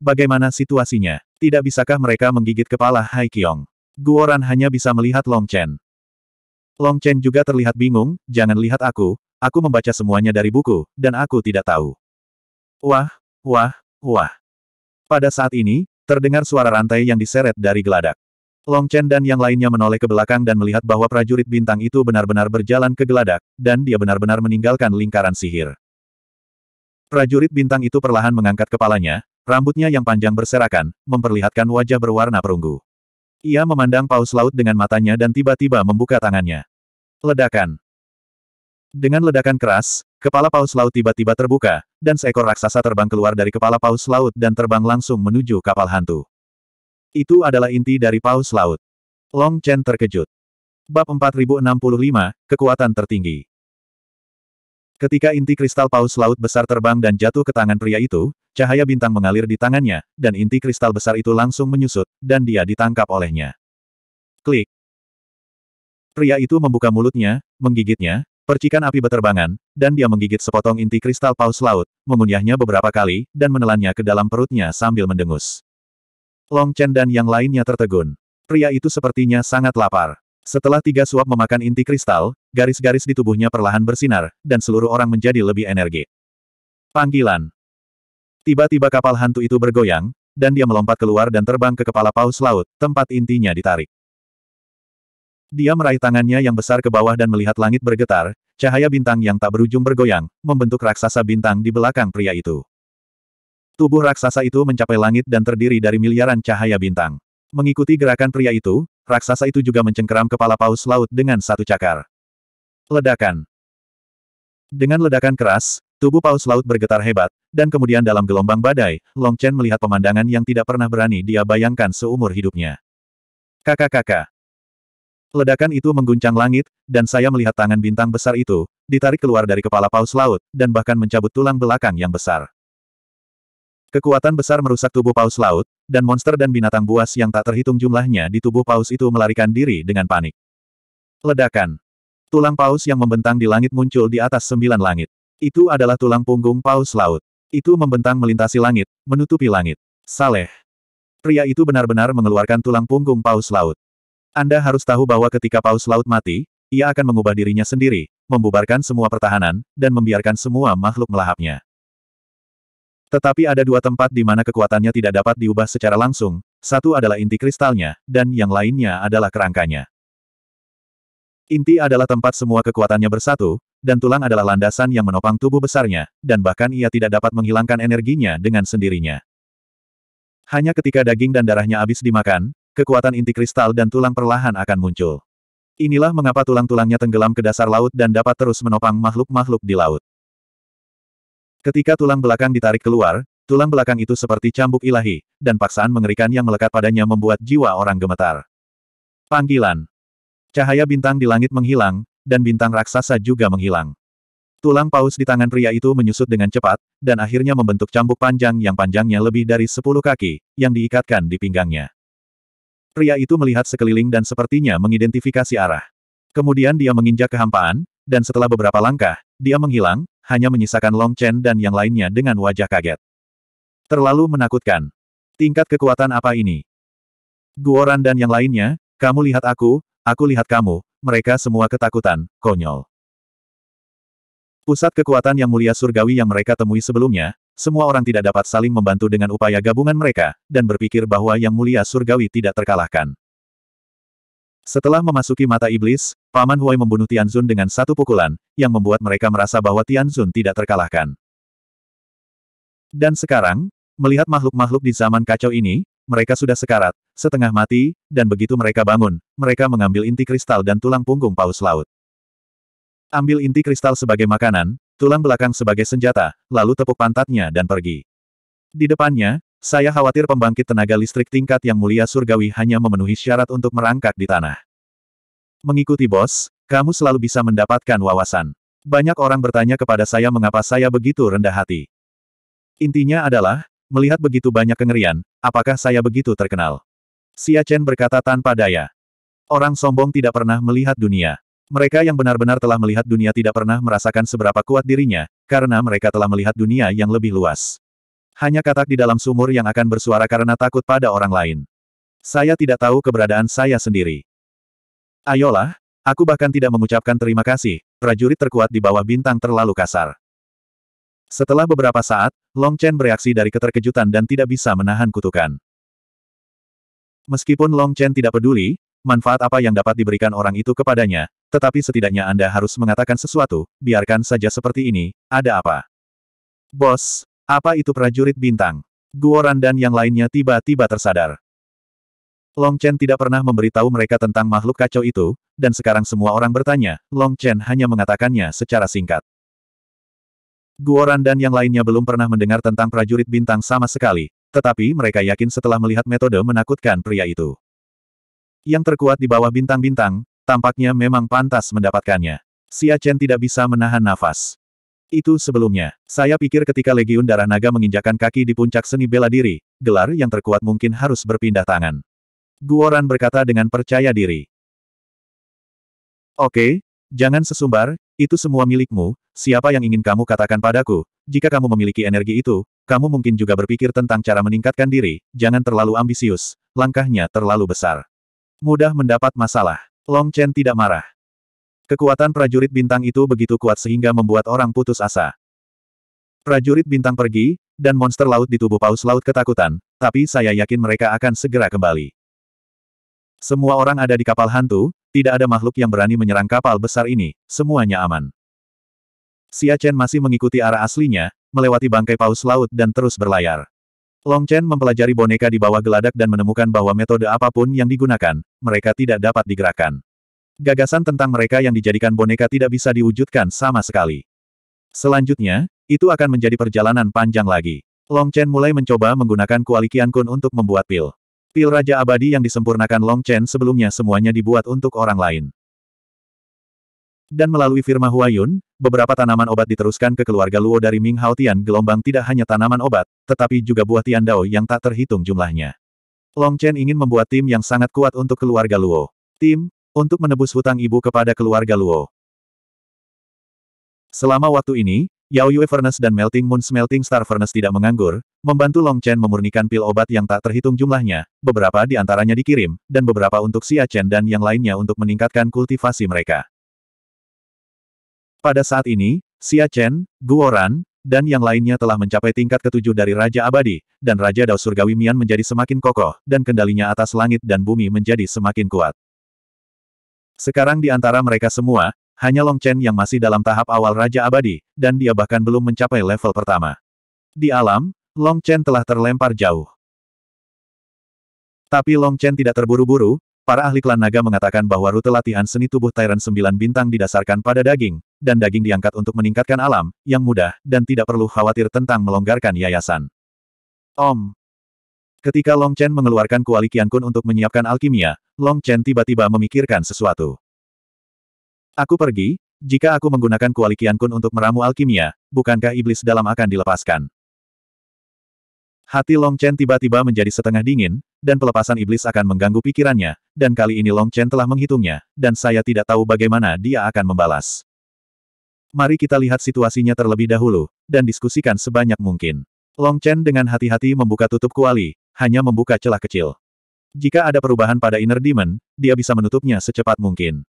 Bagaimana situasinya? Tidak bisakah mereka menggigit kepala Hai Kiong? Guoran hanya bisa melihat Long Chen. Long Chen juga terlihat bingung, jangan lihat aku, aku membaca semuanya dari buku, dan aku tidak tahu. Wah, wah, wah. Pada saat ini, terdengar suara rantai yang diseret dari geladak. Long Chen dan yang lainnya menoleh ke belakang dan melihat bahwa prajurit bintang itu benar-benar berjalan ke geladak, dan dia benar-benar meninggalkan lingkaran sihir. Prajurit bintang itu perlahan mengangkat kepalanya, rambutnya yang panjang berserakan, memperlihatkan wajah berwarna perunggu. Ia memandang paus laut dengan matanya dan tiba-tiba membuka tangannya. Ledakan. Dengan ledakan keras, kepala paus laut tiba-tiba terbuka, dan seekor raksasa terbang keluar dari kepala paus laut dan terbang langsung menuju kapal hantu. Itu adalah inti dari paus laut. Long Chen terkejut. Bab 4065, Kekuatan Tertinggi. Ketika inti kristal paus laut besar terbang dan jatuh ke tangan pria itu, cahaya bintang mengalir di tangannya, dan inti kristal besar itu langsung menyusut, dan dia ditangkap olehnya. Klik. Pria itu membuka mulutnya, menggigitnya, percikan api beterbangan, dan dia menggigit sepotong inti kristal paus laut, mengunyahnya beberapa kali, dan menelannya ke dalam perutnya sambil mendengus. Long Chen dan yang lainnya tertegun. Pria itu sepertinya sangat lapar. Setelah tiga suap memakan inti kristal, garis-garis di tubuhnya perlahan bersinar, dan seluruh orang menjadi lebih energi. Panggilan. Tiba-tiba kapal hantu itu bergoyang, dan dia melompat keluar dan terbang ke kepala paus laut, tempat intinya ditarik. Dia meraih tangannya yang besar ke bawah dan melihat langit bergetar, cahaya bintang yang tak berujung bergoyang, membentuk raksasa bintang di belakang pria itu. Tubuh raksasa itu mencapai langit dan terdiri dari miliaran cahaya bintang. Mengikuti gerakan pria itu, raksasa itu juga mencengkeram kepala paus laut dengan satu cakar. Ledakan. Dengan ledakan keras, tubuh paus laut bergetar hebat, dan kemudian dalam gelombang badai, Long Chen melihat pemandangan yang tidak pernah berani dia bayangkan seumur hidupnya. Kakak-kakak. Ledakan itu mengguncang langit, dan saya melihat tangan bintang besar itu, ditarik keluar dari kepala paus laut, dan bahkan mencabut tulang belakang yang besar. Kekuatan besar merusak tubuh paus laut, dan monster dan binatang buas yang tak terhitung jumlahnya di tubuh paus itu melarikan diri dengan panik. Ledakan. Tulang paus yang membentang di langit muncul di atas sembilan langit. Itu adalah tulang punggung paus laut. Itu membentang melintasi langit, menutupi langit. Saleh. Pria itu benar-benar mengeluarkan tulang punggung paus laut. Anda harus tahu bahwa ketika paus laut mati, ia akan mengubah dirinya sendiri, membubarkan semua pertahanan, dan membiarkan semua makhluk melahapnya. Tetapi ada dua tempat di mana kekuatannya tidak dapat diubah secara langsung, satu adalah inti kristalnya, dan yang lainnya adalah kerangkanya. Inti adalah tempat semua kekuatannya bersatu, dan tulang adalah landasan yang menopang tubuh besarnya, dan bahkan ia tidak dapat menghilangkan energinya dengan sendirinya. Hanya ketika daging dan darahnya habis dimakan, kekuatan inti kristal dan tulang perlahan akan muncul. Inilah mengapa tulang-tulangnya tenggelam ke dasar laut dan dapat terus menopang makhluk-makhluk di laut. Ketika tulang belakang ditarik keluar, tulang belakang itu seperti cambuk ilahi, dan paksaan mengerikan yang melekat padanya membuat jiwa orang gemetar. Panggilan. Cahaya bintang di langit menghilang, dan bintang raksasa juga menghilang. Tulang paus di tangan pria itu menyusut dengan cepat, dan akhirnya membentuk cambuk panjang yang panjangnya lebih dari sepuluh kaki, yang diikatkan di pinggangnya. Pria itu melihat sekeliling dan sepertinya mengidentifikasi arah. Kemudian dia menginjak kehampaan, dan setelah beberapa langkah, dia menghilang, hanya menyisakan Long Chen dan yang lainnya dengan wajah kaget. Terlalu menakutkan. Tingkat kekuatan apa ini? Guoran dan yang lainnya, kamu lihat aku, aku lihat kamu, mereka semua ketakutan, konyol. Pusat kekuatan yang mulia surgawi yang mereka temui sebelumnya, semua orang tidak dapat saling membantu dengan upaya gabungan mereka, dan berpikir bahwa yang mulia surgawi tidak terkalahkan. Setelah memasuki mata iblis, Paman Huai membunuh Tianzun dengan satu pukulan, yang membuat mereka merasa bahwa Tianzun tidak terkalahkan. Dan sekarang, melihat makhluk-makhluk di zaman kacau ini, mereka sudah sekarat, setengah mati, dan begitu mereka bangun, mereka mengambil inti kristal dan tulang punggung paus laut. Ambil inti kristal sebagai makanan, tulang belakang sebagai senjata, lalu tepuk pantatnya dan pergi. Di depannya, saya khawatir pembangkit tenaga listrik tingkat yang mulia surgawi hanya memenuhi syarat untuk merangkak di tanah. Mengikuti bos, kamu selalu bisa mendapatkan wawasan. Banyak orang bertanya kepada saya mengapa saya begitu rendah hati. Intinya adalah, melihat begitu banyak kengerian, apakah saya begitu terkenal? Xia Chen berkata tanpa daya. Orang sombong tidak pernah melihat dunia. Mereka yang benar-benar telah melihat dunia tidak pernah merasakan seberapa kuat dirinya, karena mereka telah melihat dunia yang lebih luas. Hanya katak di dalam sumur yang akan bersuara karena takut pada orang lain. Saya tidak tahu keberadaan saya sendiri. Ayolah, aku bahkan tidak mengucapkan terima kasih, prajurit terkuat di bawah bintang terlalu kasar. Setelah beberapa saat, Long Chen bereaksi dari keterkejutan dan tidak bisa menahan kutukan. Meskipun Long Chen tidak peduli, manfaat apa yang dapat diberikan orang itu kepadanya, tetapi setidaknya Anda harus mengatakan sesuatu, biarkan saja seperti ini, ada apa? Bos, apa itu prajurit bintang? Guoran dan yang lainnya tiba-tiba tersadar. Long Chen tidak pernah memberitahu mereka tentang makhluk kacau itu, dan sekarang semua orang bertanya, Long Chen hanya mengatakannya secara singkat. Guoran dan yang lainnya belum pernah mendengar tentang prajurit bintang sama sekali, tetapi mereka yakin setelah melihat metode menakutkan pria itu. Yang terkuat di bawah bintang-bintang, tampaknya memang pantas mendapatkannya. Xia Chen tidak bisa menahan nafas. Itu sebelumnya. Saya pikir ketika Legiun Darah Naga menginjakan kaki di puncak seni bela diri, gelar yang terkuat mungkin harus berpindah tangan. Guoran berkata dengan percaya diri. Oke, jangan sesumbar, itu semua milikmu, siapa yang ingin kamu katakan padaku, jika kamu memiliki energi itu, kamu mungkin juga berpikir tentang cara meningkatkan diri, jangan terlalu ambisius, langkahnya terlalu besar. Mudah mendapat masalah. Long Chen tidak marah. Kekuatan prajurit bintang itu begitu kuat sehingga membuat orang putus asa. Prajurit bintang pergi, dan monster laut di tubuh paus laut ketakutan, tapi saya yakin mereka akan segera kembali. Semua orang ada di kapal hantu, tidak ada makhluk yang berani menyerang kapal besar ini, semuanya aman. Xia Chen masih mengikuti arah aslinya, melewati bangkai paus laut dan terus berlayar. Long Chen mempelajari boneka di bawah geladak dan menemukan bahwa metode apa pun yang digunakan, mereka tidak dapat digerakkan. Gagasan tentang mereka yang dijadikan boneka tidak bisa diwujudkan sama sekali. Selanjutnya, itu akan menjadi perjalanan panjang lagi. Long Chen mulai mencoba menggunakan kuali Kun untuk membuat pil. Pil Raja Abadi yang disempurnakan Long Chen sebelumnya semuanya dibuat untuk orang lain. Dan melalui firma Huayun, beberapa tanaman obat diteruskan ke keluarga Luo dari Ming Hao Tian gelombang tidak hanya tanaman obat, tetapi juga buah Tian Dao yang tak terhitung jumlahnya. Long Chen ingin membuat tim yang sangat kuat untuk keluarga Luo. Tim, untuk menebus hutang ibu kepada keluarga Luo. Selama waktu ini, Yao Yue Furnace dan Melting Moon Smelting Star Furnace tidak menganggur, membantu Long Chen memurnikan pil obat yang tak terhitung jumlahnya, beberapa di antaranya dikirim, dan beberapa untuk Xia Chen dan yang lainnya untuk meningkatkan kultivasi mereka. Pada saat ini, Xia Chen, Guoran, dan yang lainnya telah mencapai tingkat ketujuh dari Raja Abadi, dan Raja Dao Surgawi Mian menjadi semakin kokoh, dan kendalinya atas langit dan bumi menjadi semakin kuat. Sekarang di antara mereka semua, hanya Long Chen yang masih dalam tahap awal Raja Abadi, dan dia bahkan belum mencapai level pertama. Di alam, Long Chen telah terlempar jauh. Tapi Long Chen tidak terburu-buru, Para ahli klan naga mengatakan bahwa rute latihan seni tubuh Tyrant 9 bintang didasarkan pada daging, dan daging diangkat untuk meningkatkan alam, yang mudah, dan tidak perlu khawatir tentang melonggarkan yayasan. Om. Ketika Long Chen mengeluarkan kuali Qian Kun untuk menyiapkan alkimia, Long Chen tiba-tiba memikirkan sesuatu. Aku pergi, jika aku menggunakan kuali Qian Kun untuk meramu alkimia, bukankah iblis dalam akan dilepaskan? Hati Long Chen tiba-tiba menjadi setengah dingin, dan pelepasan iblis akan mengganggu pikirannya, dan kali ini Long Chen telah menghitungnya, dan saya tidak tahu bagaimana dia akan membalas. Mari kita lihat situasinya terlebih dahulu, dan diskusikan sebanyak mungkin. Long Chen dengan hati-hati membuka tutup kuali, hanya membuka celah kecil. Jika ada perubahan pada inner demon, dia bisa menutupnya secepat mungkin.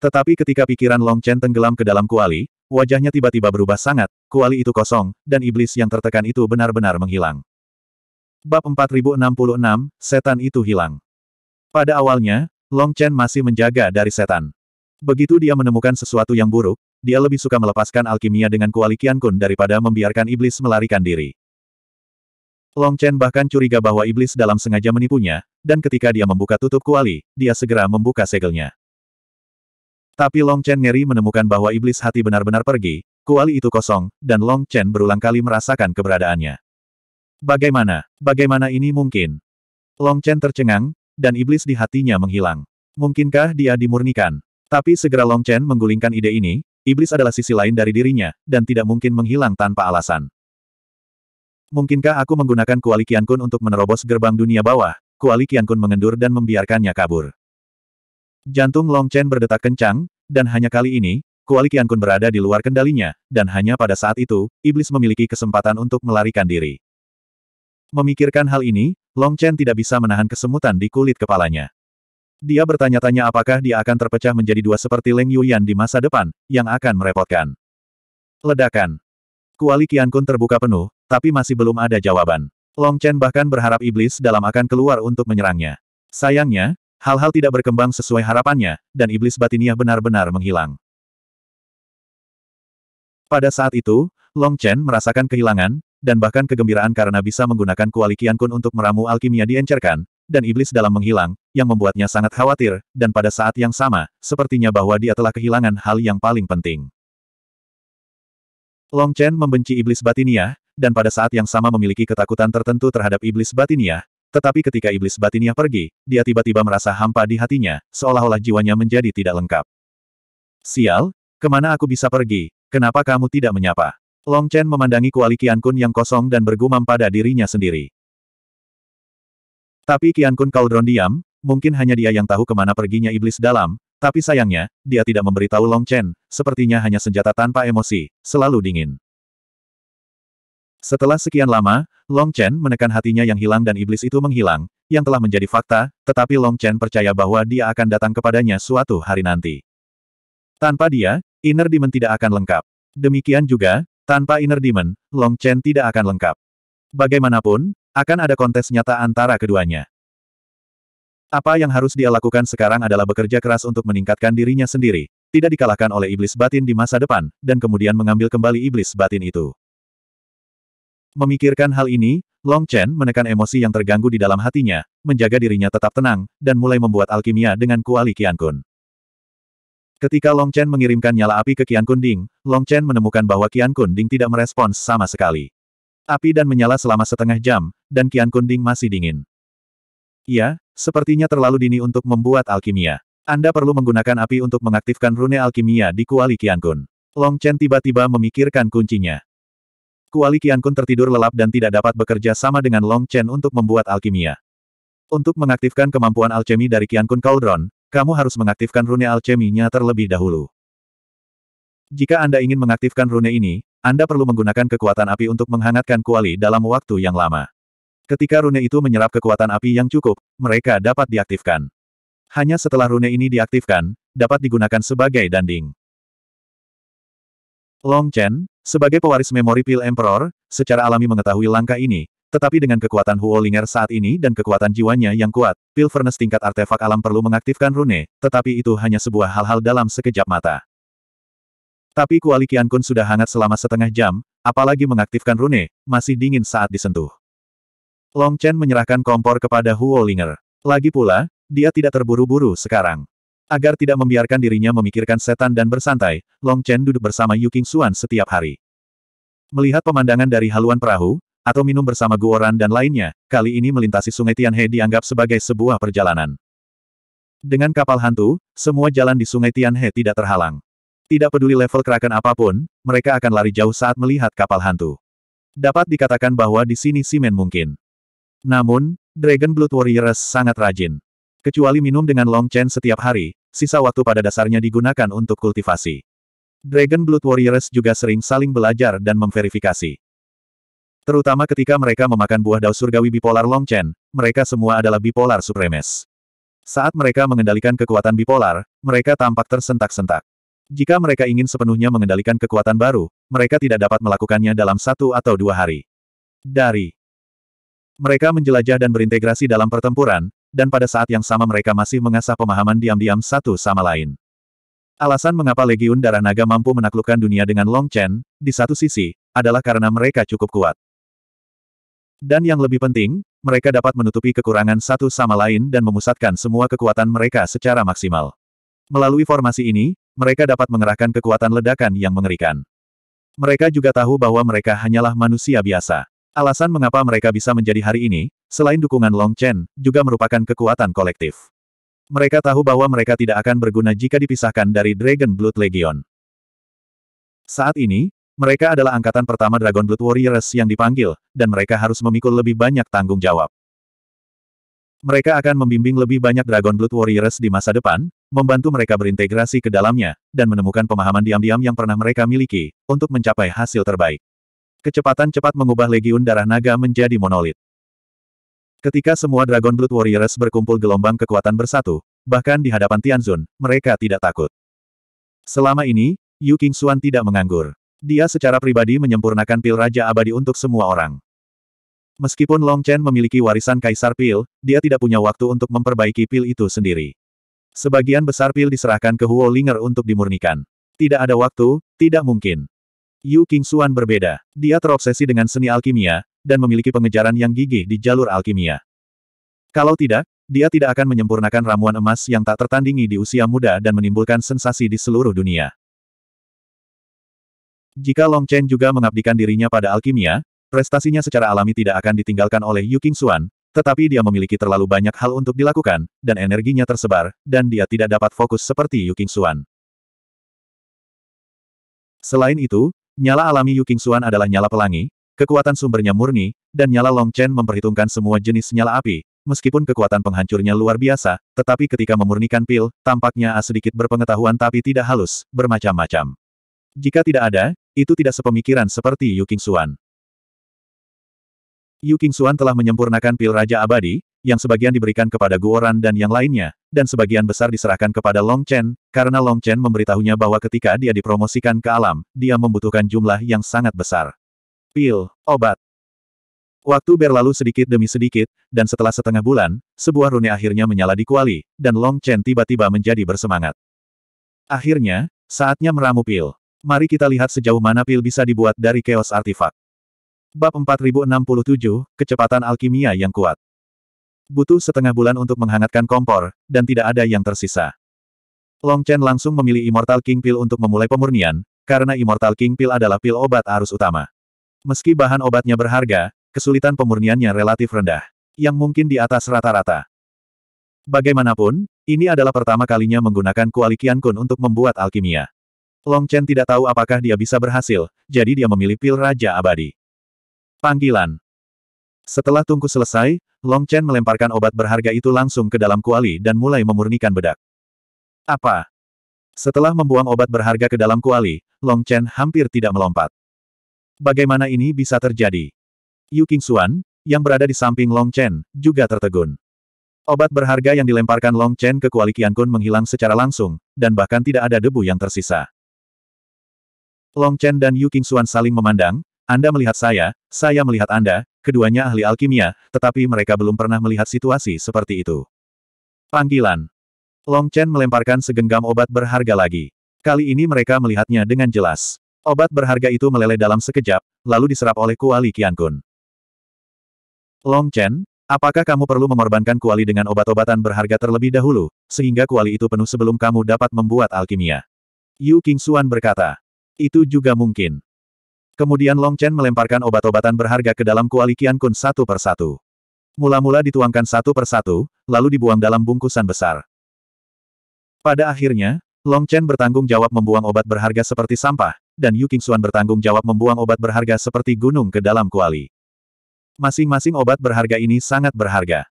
Tetapi ketika pikiran Long Chen tenggelam ke dalam kuali, Wajahnya tiba-tiba berubah sangat, kuali itu kosong, dan iblis yang tertekan itu benar-benar menghilang. Bab 4066, Setan itu hilang. Pada awalnya, Long Chen masih menjaga dari setan. Begitu dia menemukan sesuatu yang buruk, dia lebih suka melepaskan alkimia dengan kuali Qian Kun daripada membiarkan iblis melarikan diri. Long Chen bahkan curiga bahwa iblis dalam sengaja menipunya, dan ketika dia membuka tutup kuali, dia segera membuka segelnya. Tapi Long Chen ngeri menemukan bahwa iblis hati benar-benar pergi, kuali itu kosong, dan Long Chen berulang kali merasakan keberadaannya. Bagaimana, bagaimana ini mungkin? Long Chen tercengang, dan iblis di hatinya menghilang. Mungkinkah dia dimurnikan? Tapi segera Long Chen menggulingkan ide ini, iblis adalah sisi lain dari dirinya, dan tidak mungkin menghilang tanpa alasan. Mungkinkah aku menggunakan kuali Qian Kun untuk menerobos gerbang dunia bawah? Kuali Qian Kun mengendur dan membiarkannya kabur. Jantung Long Chen berdetak kencang, dan hanya kali ini, Kuali Qian Kun berada di luar kendalinya, dan hanya pada saat itu, iblis memiliki kesempatan untuk melarikan diri. Memikirkan hal ini, Long Chen tidak bisa menahan kesemutan di kulit kepalanya. Dia bertanya-tanya apakah dia akan terpecah menjadi dua seperti Leng Yuyan di masa depan, yang akan merepotkan. Ledakan. Kuali Qian Kun terbuka penuh, tapi masih belum ada jawaban. Long Chen bahkan berharap iblis dalam akan keluar untuk menyerangnya. Sayangnya, Hal-hal tidak berkembang sesuai harapannya, dan iblis batiniah benar-benar menghilang. Pada saat itu, Long Chen merasakan kehilangan, dan bahkan kegembiraan karena bisa menggunakan kuali Qian Kun untuk meramu alkimia diencerkan, dan iblis dalam menghilang, yang membuatnya sangat khawatir, dan pada saat yang sama, sepertinya bahwa dia telah kehilangan hal yang paling penting. Long Chen membenci iblis batiniah, dan pada saat yang sama memiliki ketakutan tertentu terhadap iblis batiniah, tetapi ketika iblis batinnya pergi, dia tiba-tiba merasa hampa di hatinya, seolah-olah jiwanya menjadi tidak lengkap. Sial, ke mana aku bisa pergi? Kenapa kamu tidak menyapa? Long Chen memandangi kuali Qian Kun yang kosong dan bergumam pada dirinya sendiri. Tapi Qian Kun Cauldron diam, mungkin hanya dia yang tahu ke mana perginya iblis dalam, tapi sayangnya, dia tidak memberitahu Long Chen, sepertinya hanya senjata tanpa emosi, selalu dingin. Setelah sekian lama, Long Chen menekan hatinya yang hilang dan iblis itu menghilang, yang telah menjadi fakta, tetapi Long Chen percaya bahwa dia akan datang kepadanya suatu hari nanti. Tanpa dia, Inner Demon tidak akan lengkap. Demikian juga, tanpa Inner Demon, Long Chen tidak akan lengkap. Bagaimanapun, akan ada kontes nyata antara keduanya. Apa yang harus dia lakukan sekarang adalah bekerja keras untuk meningkatkan dirinya sendiri, tidak dikalahkan oleh iblis batin di masa depan, dan kemudian mengambil kembali iblis batin itu. Memikirkan hal ini, Long Chen menekan emosi yang terganggu di dalam hatinya, menjaga dirinya tetap tenang, dan mulai membuat alkimia dengan kuali Qian Kun. Ketika Long Chen mengirimkan nyala api ke Qian Kun Ding, Long Chen menemukan bahwa Qian Kun Ding tidak merespons sama sekali. Api dan menyala selama setengah jam, dan Qian Kun Ding masih dingin. Ya, sepertinya terlalu dini untuk membuat alkimia. Anda perlu menggunakan api untuk mengaktifkan rune alkimia di kuali Qian Kun. Long Chen tiba-tiba memikirkan kuncinya. Kuali Qian Kun tertidur lelap dan tidak dapat bekerja sama dengan Long Chen untuk membuat alkimia. Untuk mengaktifkan kemampuan alchemy dari Qian Kun Cauldron, kamu harus mengaktifkan rune alchemy-nya terlebih dahulu. Jika Anda ingin mengaktifkan rune ini, Anda perlu menggunakan kekuatan api untuk menghangatkan kuali dalam waktu yang lama. Ketika rune itu menyerap kekuatan api yang cukup, mereka dapat diaktifkan. Hanya setelah rune ini diaktifkan, dapat digunakan sebagai danding. Long Chen, sebagai pewaris memori Pil Emperor, secara alami mengetahui langkah ini, tetapi dengan kekuatan Huo Linger saat ini dan kekuatan jiwanya yang kuat, Pil Furnace tingkat artefak alam perlu mengaktifkan rune, tetapi itu hanya sebuah hal-hal dalam sekejap mata. Tapi kuali Qian Kun sudah hangat selama setengah jam, apalagi mengaktifkan rune, masih dingin saat disentuh. Long Chen menyerahkan kompor kepada Huo Linger. Lagi pula, dia tidak terburu-buru sekarang. Agar tidak membiarkan dirinya memikirkan setan dan bersantai, Long Chen duduk bersama Yu King Xuan setiap hari. Melihat pemandangan dari haluan perahu, atau minum bersama Guoran dan lainnya, kali ini melintasi sungai Tianhe dianggap sebagai sebuah perjalanan. Dengan kapal hantu, semua jalan di sungai Tianhe tidak terhalang. Tidak peduli level kerakan apa pun, mereka akan lari jauh saat melihat kapal hantu. Dapat dikatakan bahwa di sini simen mungkin. Namun, Dragon Blood Warriors sangat rajin. Kecuali minum dengan Long Chen setiap hari, sisa waktu pada dasarnya digunakan untuk kultivasi. Dragon Blood Warriors juga sering saling belajar dan memverifikasi. Terutama ketika mereka memakan buah daun surgawi bipolar Long Chen, mereka semua adalah bipolar supremes. Saat mereka mengendalikan kekuatan bipolar, mereka tampak tersentak-sentak. Jika mereka ingin sepenuhnya mengendalikan kekuatan baru, mereka tidak dapat melakukannya dalam satu atau dua hari. Dari mereka menjelajah dan berintegrasi dalam pertempuran, dan pada saat yang sama mereka masih mengasah pemahaman diam-diam satu sama lain. Alasan mengapa Legiun Darah Naga mampu menaklukkan dunia dengan Long Chen, di satu sisi, adalah karena mereka cukup kuat. Dan yang lebih penting, mereka dapat menutupi kekurangan satu sama lain dan memusatkan semua kekuatan mereka secara maksimal. Melalui formasi ini, mereka dapat mengerahkan kekuatan ledakan yang mengerikan. Mereka juga tahu bahwa mereka hanyalah manusia biasa. Alasan mengapa mereka bisa menjadi hari ini, selain dukungan Long Chen, juga merupakan kekuatan kolektif. Mereka tahu bahwa mereka tidak akan berguna jika dipisahkan dari Dragon Blood Legion. Saat ini, mereka adalah angkatan pertama Dragon Blood Warriors yang dipanggil, dan mereka harus memikul lebih banyak tanggung jawab. Mereka akan membimbing lebih banyak Dragon Blood Warriors di masa depan, membantu mereka berintegrasi ke dalamnya, dan menemukan pemahaman diam-diam yang pernah mereka miliki, untuk mencapai hasil terbaik. Kecepatan cepat mengubah Legiun Darah Naga menjadi monolit. Ketika semua Dragon Blood Warriors berkumpul gelombang kekuatan bersatu, bahkan di hadapan Tianzun, mereka tidak takut. Selama ini, Yu King Xuan tidak menganggur. Dia secara pribadi menyempurnakan pil Raja Abadi untuk semua orang. Meskipun Long Chen memiliki warisan Kaisar Pil, dia tidak punya waktu untuk memperbaiki pil itu sendiri. Sebagian besar pil diserahkan ke Huo Linger untuk dimurnikan. Tidak ada waktu, tidak mungkin. Yu King Xuan berbeda. Dia terobsesi dengan seni alkimia, dan memiliki pengejaran yang gigih di jalur alkimia. Kalau tidak, dia tidak akan menyempurnakan ramuan emas yang tak tertandingi di usia muda dan menimbulkan sensasi di seluruh dunia. Jika Long Chen juga mengabdikan dirinya pada alkimia, prestasinya secara alami tidak akan ditinggalkan oleh Yu King Xuan, tetapi dia memiliki terlalu banyak hal untuk dilakukan, dan energinya tersebar, dan dia tidak dapat fokus seperti Yu King Xuan. Selain itu, nyala alami Yu King Xuan adalah nyala pelangi, kekuatan sumbernya murni, dan nyala Long Chen memperhitungkan semua jenis nyala api, meskipun kekuatan penghancurnya luar biasa, tetapi ketika memurnikan pil, tampaknya sedikit berpengetahuan tapi tidak halus, bermacam-macam. Jika tidak ada, itu tidak sepemikiran seperti Yu King Xuan. Yu King Xuan telah menyempurnakan pil Raja Abadi, yang sebagian diberikan kepada Guoran dan yang lainnya, dan sebagian besar diserahkan kepada Long Chen, karena Long Chen memberitahunya bahwa ketika dia dipromosikan ke alam, dia membutuhkan jumlah yang sangat besar. Pil, obat. Waktu berlalu sedikit demi sedikit, dan setelah setengah bulan, sebuah rune akhirnya menyala di kuali, dan Long Chen tiba-tiba menjadi bersemangat. Akhirnya, saatnya meramu pil. Mari kita lihat sejauh mana pil bisa dibuat dari chaos artifak. Bab 4067, Kecepatan Alkimia yang Kuat. Butuh setengah bulan untuk menghangatkan kompor, dan tidak ada yang tersisa. Long Chen langsung memilih Immortal King Pill untuk memulai pemurnian, karena Immortal King Pill adalah pil obat arus utama. Meski bahan obatnya berharga, kesulitan pemurniannya relatif rendah. Yang mungkin di atas rata-rata. Bagaimanapun, ini adalah pertama kalinya menggunakan Kuali Kun untuk membuat alkimia. Long Chen tidak tahu apakah dia bisa berhasil, jadi dia memilih pil Raja Abadi. Panggilan. Setelah tungku selesai, Long Chen melemparkan obat berharga itu langsung ke dalam kuali dan mulai memurnikan bedak. Apa? Setelah membuang obat berharga ke dalam kuali, Long Chen hampir tidak melompat. Bagaimana ini bisa terjadi? Yu Xuan, yang berada di samping Long Chen, juga tertegun. Obat berharga yang dilemparkan Long Chen ke kuali Kun menghilang secara langsung, dan bahkan tidak ada debu yang tersisa. Long Chen dan Yu Xuan saling memandang, Anda melihat saya, saya melihat Anda, keduanya ahli alkimia, tetapi mereka belum pernah melihat situasi seperti itu. Panggilan. Long Chen melemparkan segenggam obat berharga lagi. Kali ini mereka melihatnya dengan jelas. Obat berharga itu meleleh dalam sekejap, lalu diserap oleh Kuali Kun. Long Chen, apakah kamu perlu mengorbankan kuali dengan obat-obatan berharga terlebih dahulu, sehingga kuali itu penuh sebelum kamu dapat membuat alkimia? Yu Xuan berkata. Itu juga mungkin. Kemudian Long Chen melemparkan obat-obatan berharga ke dalam kuali Kun satu per satu. Mula-mula dituangkan satu per satu, lalu dibuang dalam bungkusan besar. Pada akhirnya, Long Chen bertanggung jawab membuang obat berharga seperti sampah, dan Yu Xuan bertanggung jawab membuang obat berharga seperti gunung ke dalam kuali. Masing-masing obat berharga ini sangat berharga.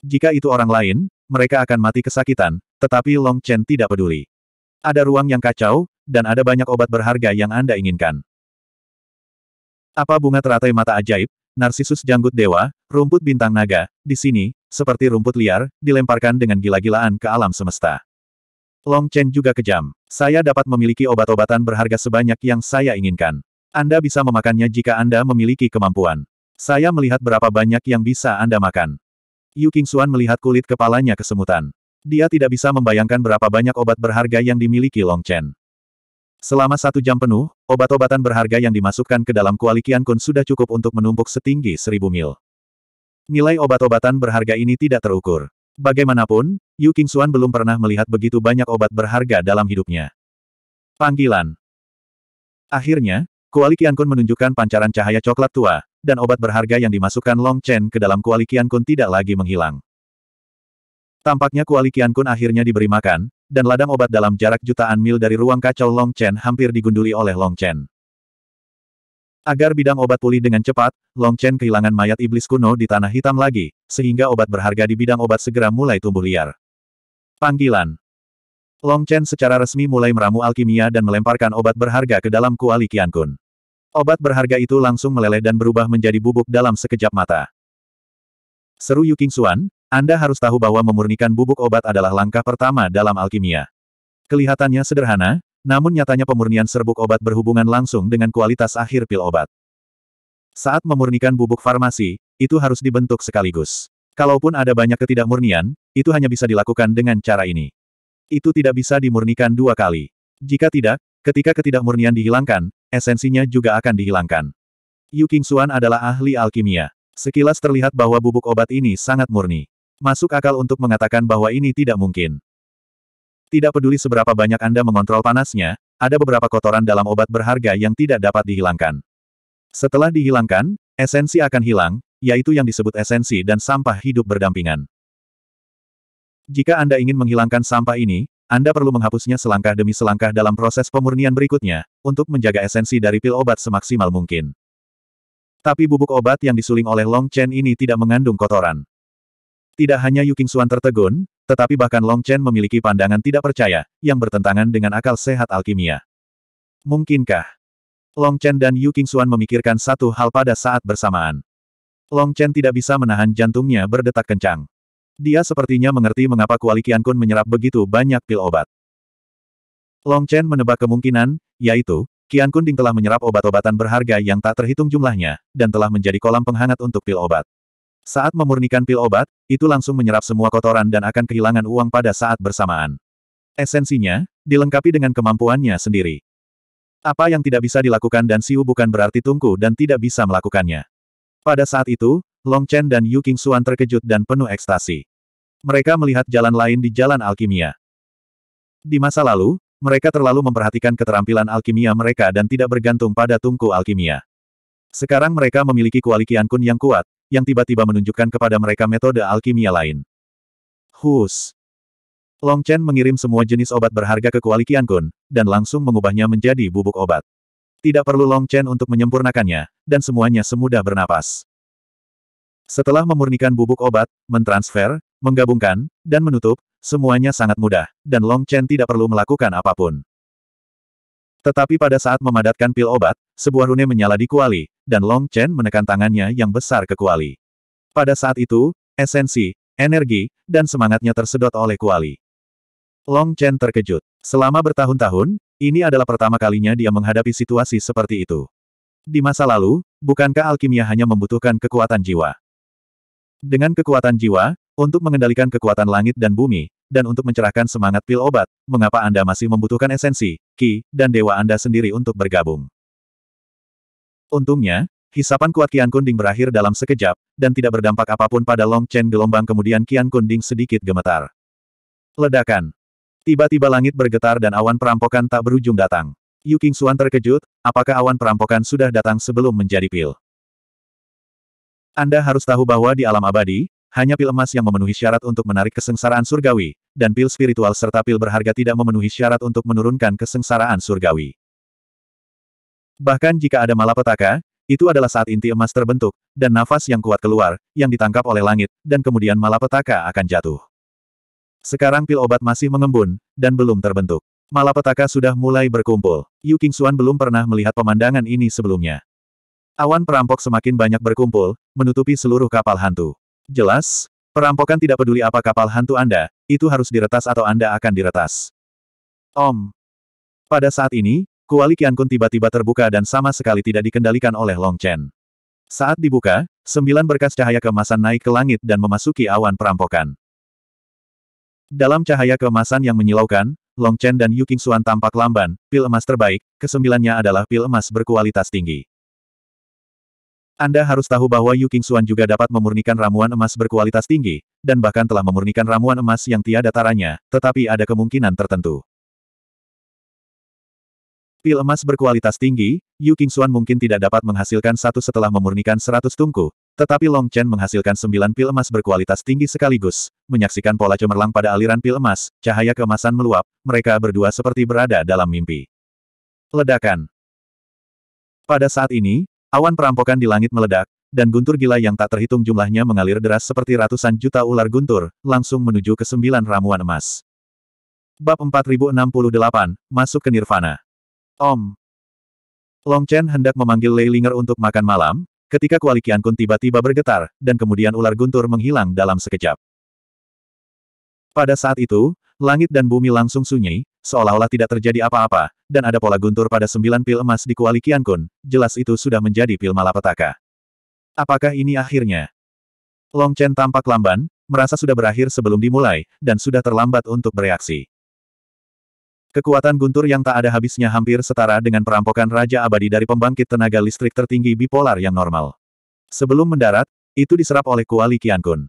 Jika itu orang lain, mereka akan mati kesakitan, tetapi Long Chen tidak peduli. Ada ruang yang kacau, dan ada banyak obat berharga yang Anda inginkan. Apa bunga teratai mata ajaib, narsisus janggut dewa, rumput bintang naga, di sini, seperti rumput liar, dilemparkan dengan gila-gilaan ke alam semesta. Long Chen juga kejam. Saya dapat memiliki obat-obatan berharga sebanyak yang saya inginkan. Anda bisa memakannya jika Anda memiliki kemampuan. Saya melihat berapa banyak yang bisa Anda makan. Yu Xuan melihat kulit kepalanya kesemutan. Dia tidak bisa membayangkan berapa banyak obat berharga yang dimiliki Long Chen. Selama satu jam penuh, obat-obatan berharga yang dimasukkan ke dalam kuali Kun sudah cukup untuk menumpuk setinggi seribu mil. Nilai obat-obatan berharga ini tidak terukur. Bagaimanapun, Yu Xuan belum pernah melihat begitu banyak obat berharga dalam hidupnya. Panggilan. Akhirnya, kuali Kun menunjukkan pancaran cahaya coklat tua, dan obat berharga yang dimasukkan Long Chen ke dalam kuali Kun tidak lagi menghilang. Tampaknya Kuali Kun akhirnya diberi makan, dan ladang obat dalam jarak jutaan mil dari ruang kacau Long Chen hampir digunduli oleh Long Chen. Agar bidang obat pulih dengan cepat, Long Chen kehilangan mayat iblis kuno di tanah hitam lagi, sehingga obat berharga di bidang obat segera mulai tumbuh liar. Panggilan Long Chen secara resmi mulai meramu alkimia dan melemparkan obat berharga ke dalam Kuali Kun. Obat berharga itu langsung meleleh dan berubah menjadi bubuk dalam sekejap mata. Seru Yu Xuan, anda harus tahu bahwa memurnikan bubuk obat adalah langkah pertama dalam alkimia. Kelihatannya sederhana, namun nyatanya pemurnian serbuk obat berhubungan langsung dengan kualitas akhir pil obat. Saat memurnikan bubuk farmasi, itu harus dibentuk sekaligus. Kalaupun ada banyak ketidakmurnian, itu hanya bisa dilakukan dengan cara ini. Itu tidak bisa dimurnikan dua kali. Jika tidak, ketika ketidakmurnian dihilangkan, esensinya juga akan dihilangkan. Yu Xuan adalah ahli alkimia. Sekilas terlihat bahwa bubuk obat ini sangat murni. Masuk akal untuk mengatakan bahwa ini tidak mungkin. Tidak peduli seberapa banyak Anda mengontrol panasnya, ada beberapa kotoran dalam obat berharga yang tidak dapat dihilangkan. Setelah dihilangkan, esensi akan hilang, yaitu yang disebut esensi dan sampah hidup berdampingan. Jika Anda ingin menghilangkan sampah ini, Anda perlu menghapusnya selangkah demi selangkah dalam proses pemurnian berikutnya, untuk menjaga esensi dari pil obat semaksimal mungkin. Tapi bubuk obat yang disuling oleh Long Chen ini tidak mengandung kotoran. Tidak hanya Yu Xuan tertegun, tetapi bahkan Long Chen memiliki pandangan tidak percaya, yang bertentangan dengan akal sehat alkimia. Mungkinkah? Long Chen dan Yu Xuan memikirkan satu hal pada saat bersamaan. Long Chen tidak bisa menahan jantungnya berdetak kencang. Dia sepertinya mengerti mengapa Kuali Kun menyerap begitu banyak pil obat. Long Chen menebak kemungkinan, yaitu, Qian Kunding telah menyerap obat-obatan berharga yang tak terhitung jumlahnya, dan telah menjadi kolam penghangat untuk pil obat. Saat memurnikan pil obat, itu langsung menyerap semua kotoran dan akan kehilangan uang pada saat bersamaan. Esensinya, dilengkapi dengan kemampuannya sendiri. Apa yang tidak bisa dilakukan dan Siu bukan berarti Tungku dan tidak bisa melakukannya. Pada saat itu, Long Chen dan Yu King Xuan terkejut dan penuh ekstasi. Mereka melihat jalan lain di jalan alkimia. Di masa lalu, mereka terlalu memperhatikan keterampilan alkimia mereka dan tidak bergantung pada tungku alkimia. Sekarang mereka memiliki kualiti Kun yang kuat, yang tiba-tiba menunjukkan kepada mereka metode alkimia lain. Hus. Long Chen mengirim semua jenis obat berharga ke kualiti Kun, dan langsung mengubahnya menjadi bubuk obat. Tidak perlu Long Chen untuk menyempurnakannya, dan semuanya semudah bernapas. Setelah memurnikan bubuk obat, mentransfer, menggabungkan, dan menutup, semuanya sangat mudah, dan Long Chen tidak perlu melakukan apa pun. Tetapi pada saat memadatkan pil obat, sebuah rune menyala di kuali, dan Long Chen menekan tangannya yang besar ke kuali. Pada saat itu, esensi, energi, dan semangatnya tersedot oleh kuali. Long Chen terkejut. Selama bertahun-tahun, ini adalah pertama kalinya dia menghadapi situasi seperti itu. Di masa lalu, bukankah alkimia hanya membutuhkan kekuatan jiwa? Dengan kekuatan jiwa, untuk mengendalikan kekuatan langit dan bumi, dan untuk mencerahkan semangat pil obat, mengapa Anda masih membutuhkan esensi, ki, dan dewa Anda sendiri untuk bergabung? Untungnya, hisapan kuat Kian Kunding berakhir dalam sekejap, dan tidak berdampak apa pun pada Long Chen gelombang kemudian Kian Kunding sedikit gemetar. Ledakan. Tiba-tiba langit bergetar dan awan perampokan tak berujung datang. Yu King Xuan terkejut, apakah awan perampokan sudah datang sebelum menjadi pil? Anda harus tahu bahwa di alam abadi, hanya pil emas yang memenuhi syarat untuk menarik kesengsaraan surgawi, dan pil spiritual serta pil berharga tidak memenuhi syarat untuk menurunkan kesengsaraan surgawi. Bahkan jika ada malapetaka, itu adalah saat inti emas terbentuk, dan nafas yang kuat keluar, yang ditangkap oleh langit, dan kemudian malapetaka akan jatuh. Sekarang pil obat masih mengembun, dan belum terbentuk. Malapetaka sudah mulai berkumpul. Yu Xuan belum pernah melihat pemandangan ini sebelumnya. Awan perampok semakin banyak berkumpul, menutupi seluruh kapal hantu. Jelas, perampokan tidak peduli apa kapal hantu Anda, itu harus diretas atau Anda akan diretas. Om. Pada saat ini, Kuali Kun tiba-tiba terbuka dan sama sekali tidak dikendalikan oleh Long Chen. Saat dibuka, sembilan berkas cahaya kemasan naik ke langit dan memasuki awan perampokan. Dalam cahaya keemasan yang menyilaukan, Long Chen dan Yu Xuan tampak lamban, pil emas terbaik, kesembilannya adalah pil emas berkualitas tinggi. Anda harus tahu bahwa Yu Xuan juga dapat memurnikan ramuan emas berkualitas tinggi, dan bahkan telah memurnikan ramuan emas yang tiada taranya, tetapi ada kemungkinan tertentu. Pil emas berkualitas tinggi, Yu Xuan mungkin tidak dapat menghasilkan satu setelah memurnikan seratus tungku, tetapi Long Chen menghasilkan sembilan pil emas berkualitas tinggi sekaligus, menyaksikan pola cemerlang pada aliran pil emas, cahaya keemasan meluap, mereka berdua seperti berada dalam mimpi. Ledakan. Pada saat ini, awan perampokan di langit meledak, dan guntur gila yang tak terhitung jumlahnya mengalir deras seperti ratusan juta ular guntur, langsung menuju ke sembilan ramuan emas. Bab 4068, Masuk ke Nirvana. Om. Long Chen hendak memanggil Lei Linger untuk makan malam, ketika Kuali Kun tiba-tiba bergetar, dan kemudian ular guntur menghilang dalam sekejap. Pada saat itu, langit dan bumi langsung sunyi, seolah-olah tidak terjadi apa-apa, dan ada pola guntur pada sembilan pil emas di Kuali Kun, jelas itu sudah menjadi pil malapetaka. Apakah ini akhirnya? Long Chen tampak lamban, merasa sudah berakhir sebelum dimulai, dan sudah terlambat untuk bereaksi. Kekuatan guntur yang tak ada habisnya hampir setara dengan perampokan Raja Abadi dari pembangkit tenaga listrik tertinggi bipolar yang normal. Sebelum mendarat, itu diserap oleh Kuali Kun.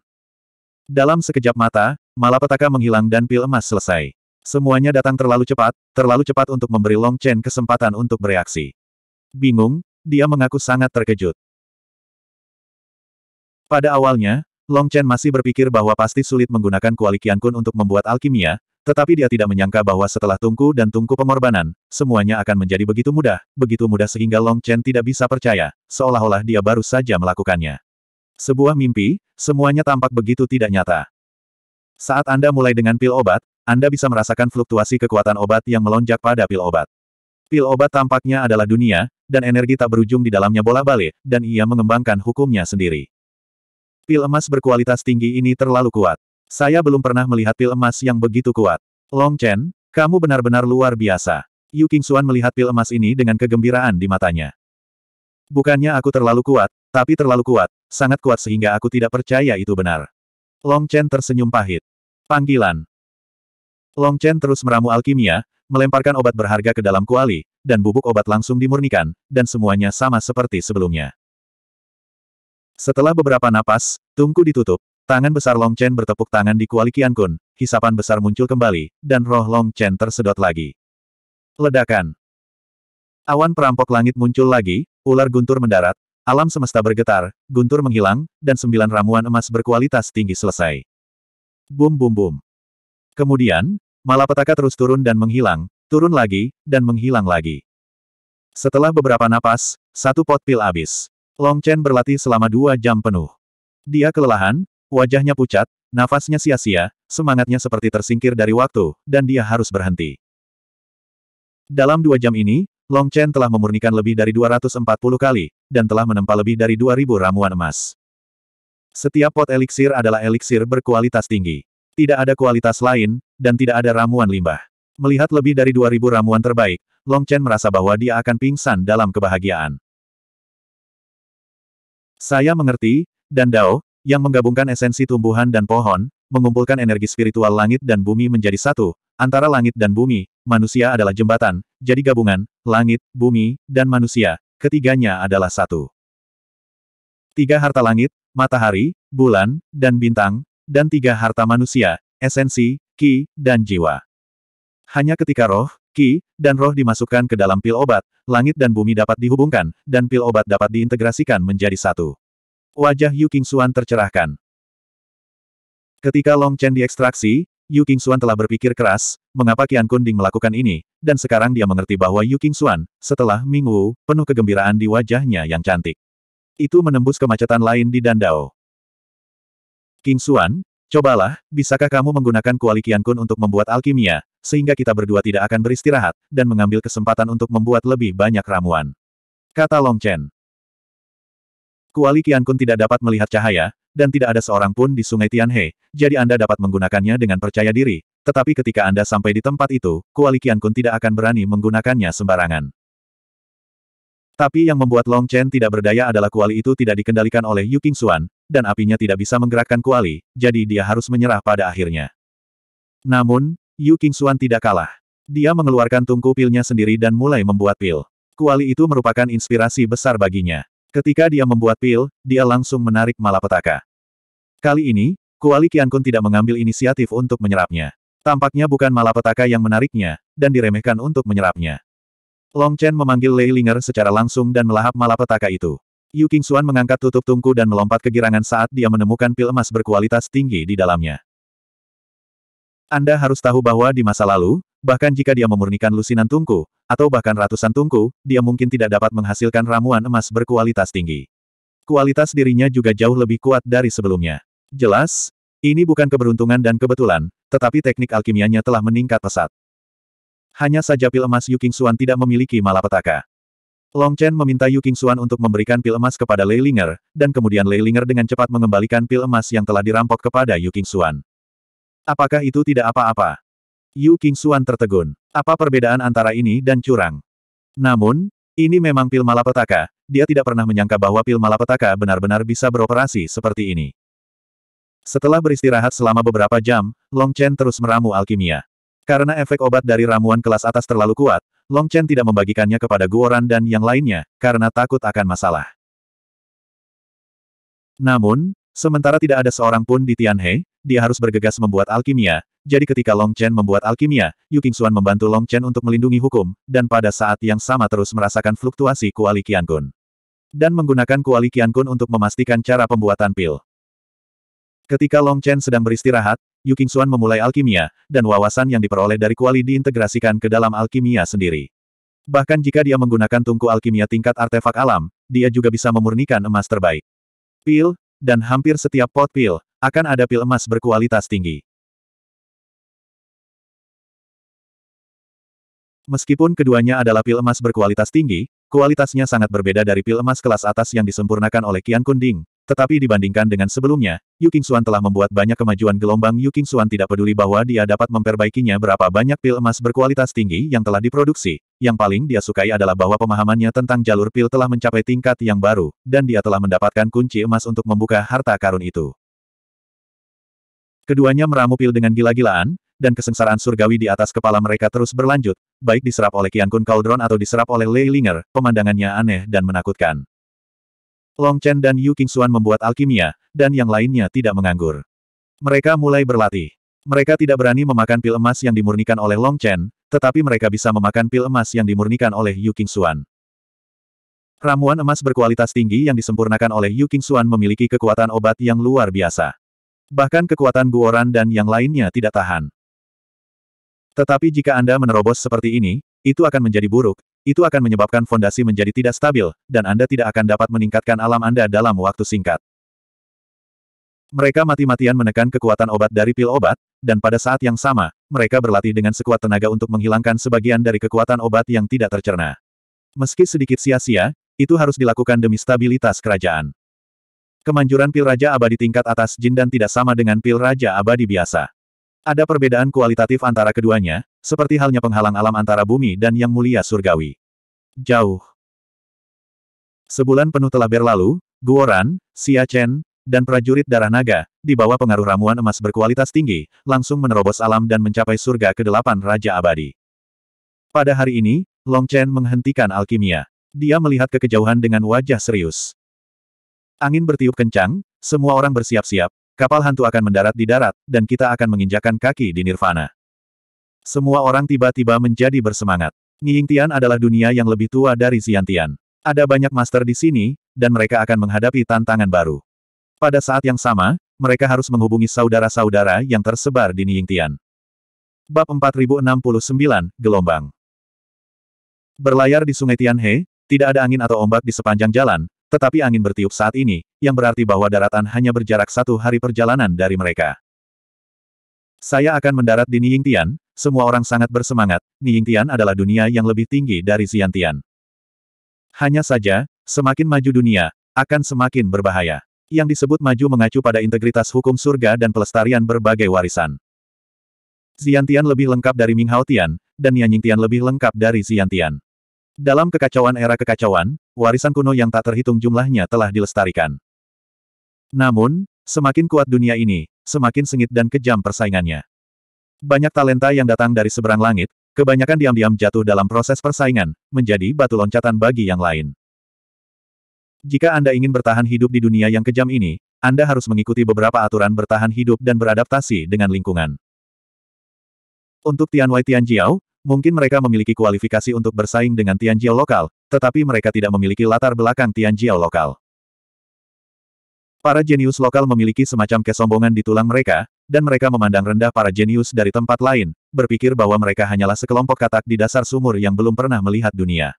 Dalam sekejap mata, malapetaka menghilang dan pil emas selesai. Semuanya datang terlalu cepat, terlalu cepat untuk memberi Long Chen kesempatan untuk bereaksi. Bingung, dia mengaku sangat terkejut. Pada awalnya, Long Chen masih berpikir bahwa pasti sulit menggunakan Kuali Kun untuk membuat alkimia, tetapi dia tidak menyangka bahwa setelah tungku dan tungku pengorbanan, semuanya akan menjadi begitu mudah, begitu mudah sehingga Long Chen tidak bisa percaya, seolah-olah dia baru saja melakukannya. Sebuah mimpi, semuanya tampak begitu tidak nyata. Saat Anda mulai dengan pil obat, Anda bisa merasakan fluktuasi kekuatan obat yang melonjak pada pil obat. Pil obat tampaknya adalah dunia, dan energi tak berujung di dalamnya bola balik, dan ia mengembangkan hukumnya sendiri. Pil emas berkualitas tinggi ini terlalu kuat. Saya belum pernah melihat pil emas yang begitu kuat. Long Chen, kamu benar-benar luar biasa. Yu Xuan melihat pil emas ini dengan kegembiraan di matanya. Bukannya aku terlalu kuat, tapi terlalu kuat, sangat kuat sehingga aku tidak percaya itu benar. Long Chen tersenyum pahit. Panggilan. Long Chen terus meramu alkimia, melemparkan obat berharga ke dalam kuali, dan bubuk obat langsung dimurnikan, dan semuanya sama seperti sebelumnya. Setelah beberapa napas, tungku ditutup, tangan besar Long Chen bertepuk tangan di kuali Qian Kun, hisapan besar muncul kembali, dan roh Long Chen tersedot lagi. Ledakan. Awan perampok langit muncul lagi, ular guntur mendarat, alam semesta bergetar, guntur menghilang, dan sembilan ramuan emas berkualitas tinggi selesai. Bum bum bum. Kemudian, malapetaka terus turun dan menghilang, turun lagi, dan menghilang lagi. Setelah beberapa napas, satu pot pil habis. Long Chen berlatih selama dua jam penuh. Dia kelelahan, wajahnya pucat, nafasnya sia-sia, semangatnya seperti tersingkir dari waktu, dan dia harus berhenti. Dalam dua jam ini, Long Chen telah memurnikan lebih dari 240 kali, dan telah menempa lebih dari 2000 ramuan emas. Setiap pot eliksir adalah eliksir berkualitas tinggi. Tidak ada kualitas lain, dan tidak ada ramuan limbah. Melihat lebih dari 2000 ramuan terbaik, Long Chen merasa bahwa dia akan pingsan dalam kebahagiaan. Saya mengerti, dan Dao, yang menggabungkan esensi tumbuhan dan pohon, mengumpulkan energi spiritual langit dan bumi menjadi satu, antara langit dan bumi, manusia adalah jembatan, jadi gabungan, langit, bumi, dan manusia, ketiganya adalah satu. Tiga harta langit, matahari, bulan, dan bintang, dan tiga harta manusia, esensi, ki, dan jiwa. Hanya ketika roh, ki, dan roh dimasukkan ke dalam pil obat, langit dan bumi dapat dihubungkan, dan pil obat dapat diintegrasikan menjadi satu. Wajah Yu Qingxuan tercerahkan. Ketika Long Chen diekstraksi, Yu Qingxuan telah berpikir keras, mengapa Qian Kunding melakukan ini, dan sekarang dia mengerti bahwa Yu Qingxuan, setelah Ming Wu, penuh kegembiraan di wajahnya yang cantik. Itu menembus kemacetan lain di Dandao. King Xuan, cobalah, bisakah kamu menggunakan kuali Kun untuk membuat alkimia, sehingga kita berdua tidak akan beristirahat, dan mengambil kesempatan untuk membuat lebih banyak ramuan. Kata Long Chen. Kuali Kun tidak dapat melihat cahaya, dan tidak ada seorang pun di sungai Tianhe, jadi Anda dapat menggunakannya dengan percaya diri, tetapi ketika Anda sampai di tempat itu, kuali Kun tidak akan berani menggunakannya sembarangan. Tapi yang membuat Long Chen tidak berdaya adalah kuali itu tidak dikendalikan oleh Yu Qingxuan, dan apinya tidak bisa menggerakkan kuali, jadi dia harus menyerah pada akhirnya. Namun, Yu Qingxuan tidak kalah. Dia mengeluarkan tungku pilnya sendiri dan mulai membuat pil. Kuali itu merupakan inspirasi besar baginya. Ketika dia membuat pil, dia langsung menarik malapetaka. Kali ini, Kuali Qiankun tidak mengambil inisiatif untuk menyerapnya. Tampaknya bukan malapetaka yang menariknya, dan diremehkan untuk menyerapnya. Long Chen memanggil Lei Linger secara langsung dan melahap malapetaka itu. Yu Qingxuan mengangkat tutup tungku dan melompat kegirangan saat dia menemukan pil emas berkualitas tinggi di dalamnya. Anda harus tahu bahwa di masa lalu, bahkan jika dia memurnikan lusinan tungku, atau bahkan ratusan tungku, dia mungkin tidak dapat menghasilkan ramuan emas berkualitas tinggi. Kualitas dirinya juga jauh lebih kuat dari sebelumnya. Jelas, ini bukan keberuntungan dan kebetulan, tetapi teknik alkimianya telah meningkat pesat. Hanya saja pil emas Yu Qingxuan tidak memiliki malapetaka. Long Chen meminta Yu Qingxuan untuk memberikan pil emas kepada Lei Linger, dan kemudian Lei Linger dengan cepat mengembalikan pil emas yang telah dirampok kepada Yu Qingxuan. Apakah itu tidak apa-apa? Yu Qingxuan tertegun. Apa perbedaan antara ini dan curang? Namun, ini memang pil malapetaka, dia tidak pernah menyangka bahwa pil malapetaka benar-benar bisa beroperasi seperti ini. Setelah beristirahat selama beberapa jam, Long Chen terus meramu alkimia. Karena efek obat dari ramuan kelas atas terlalu kuat, Long Chen tidak membagikannya kepada Guoran dan yang lainnya, karena takut akan masalah. Namun, sementara tidak ada seorang pun di Tianhe, dia harus bergegas membuat alkimia, jadi ketika Long Chen membuat alkimia, Yu Qingxuan membantu Long Chen untuk melindungi hukum, dan pada saat yang sama terus merasakan fluktuasi kuali Qiankun. Dan menggunakan kuali Qiankun untuk memastikan cara pembuatan pil. Ketika Long Chen sedang beristirahat, Yu Qingxuan memulai alkimia, dan wawasan yang diperoleh dari kuali diintegrasikan ke dalam alkimia sendiri. Bahkan jika dia menggunakan tungku alkimia tingkat artefak alam, dia juga bisa memurnikan emas terbaik. Pil, dan hampir setiap pot pil, akan ada pil emas berkualitas tinggi. Meskipun keduanya adalah pil emas berkualitas tinggi, kualitasnya sangat berbeda dari pil emas kelas atas yang disempurnakan oleh Qian Kunding, tetapi dibandingkan dengan sebelumnya, Yu Qingxuan telah membuat banyak kemajuan gelombang Yu Qingxuan tidak peduli bahwa dia dapat memperbaikinya berapa banyak pil emas berkualitas tinggi yang telah diproduksi. Yang paling dia sukai adalah bahwa pemahamannya tentang jalur pil telah mencapai tingkat yang baru, dan dia telah mendapatkan kunci emas untuk membuka harta karun itu. Keduanya meramu pil dengan gila-gilaan, dan kesengsaraan surgawi di atas kepala mereka terus berlanjut, baik diserap oleh Qian Kun Cauldron atau diserap oleh Lei Linger, pemandangannya aneh dan menakutkan. Long Chen dan Yu Qingxuan membuat alkimia, dan yang lainnya tidak menganggur. Mereka mulai berlatih. Mereka tidak berani memakan pil emas yang dimurnikan oleh Long Chen, tetapi mereka bisa memakan pil emas yang dimurnikan oleh Yu Qingxuan. Ramuan emas berkualitas tinggi yang disempurnakan oleh Yu Qingxuan memiliki kekuatan obat yang luar biasa. Bahkan kekuatan Guoran dan yang lainnya tidak tahan. Tetapi jika Anda menerobos seperti ini, itu akan menjadi buruk, itu akan menyebabkan fondasi menjadi tidak stabil, dan Anda tidak akan dapat meningkatkan alam Anda dalam waktu singkat. Mereka mati-matian menekan kekuatan obat dari pil obat, dan pada saat yang sama, mereka berlatih dengan sekuat tenaga untuk menghilangkan sebagian dari kekuatan obat yang tidak tercerna. Meski sedikit sia-sia, itu harus dilakukan demi stabilitas kerajaan. Kemanjuran pil Raja Abadi tingkat atas Jin dan tidak sama dengan pil Raja Abadi biasa. Ada perbedaan kualitatif antara keduanya, seperti halnya penghalang alam antara bumi dan yang mulia surgawi. Jauh. Sebulan penuh telah berlalu, Guoran, Xia Chen, dan prajurit darah naga, di bawah pengaruh ramuan emas berkualitas tinggi, langsung menerobos alam dan mencapai surga ke-8 Raja Abadi. Pada hari ini, Long Chen menghentikan alkimia. Dia melihat ke kejauhan dengan wajah serius. Angin bertiup kencang, semua orang bersiap-siap, kapal hantu akan mendarat di darat, dan kita akan menginjakan kaki di nirvana. Semua orang tiba-tiba menjadi bersemangat. Nyingtian adalah dunia yang lebih tua dari Xiantian. Ada banyak master di sini, dan mereka akan menghadapi tantangan baru. Pada saat yang sama, mereka harus menghubungi saudara-saudara yang tersebar di Niyingtian. Bab 4069, Gelombang Berlayar di Sungai Tianhe, tidak ada angin atau ombak di sepanjang jalan, tetapi angin bertiup saat ini, yang berarti bahwa daratan hanya berjarak satu hari perjalanan dari mereka. Saya akan mendarat di Niyingtian, semua orang sangat bersemangat, Niyingtian adalah dunia yang lebih tinggi dari Xiantian. Hanya saja, semakin maju dunia, akan semakin berbahaya. Yang disebut maju mengacu pada integritas hukum surga dan pelestarian berbagai warisan. Xiantian lebih lengkap dari Ming Hao Tian, dan Tian lebih lengkap dari Xiantian. Dalam kekacauan era kekacauan, warisan kuno yang tak terhitung jumlahnya telah dilestarikan. Namun, semakin kuat dunia ini, semakin sengit dan kejam persaingannya. Banyak talenta yang datang dari seberang langit, kebanyakan diam-diam jatuh dalam proses persaingan, menjadi batu loncatan bagi yang lain. Jika Anda ingin bertahan hidup di dunia yang kejam ini, Anda harus mengikuti beberapa aturan bertahan hidup dan beradaptasi dengan lingkungan. Untuk Tianwai Tianjiao, Mungkin mereka memiliki kualifikasi untuk bersaing dengan Tianjiao lokal, tetapi mereka tidak memiliki latar belakang Tianjiao lokal. Para jenius lokal memiliki semacam kesombongan di tulang mereka, dan mereka memandang rendah para jenius dari tempat lain, berpikir bahwa mereka hanyalah sekelompok katak di dasar sumur yang belum pernah melihat dunia.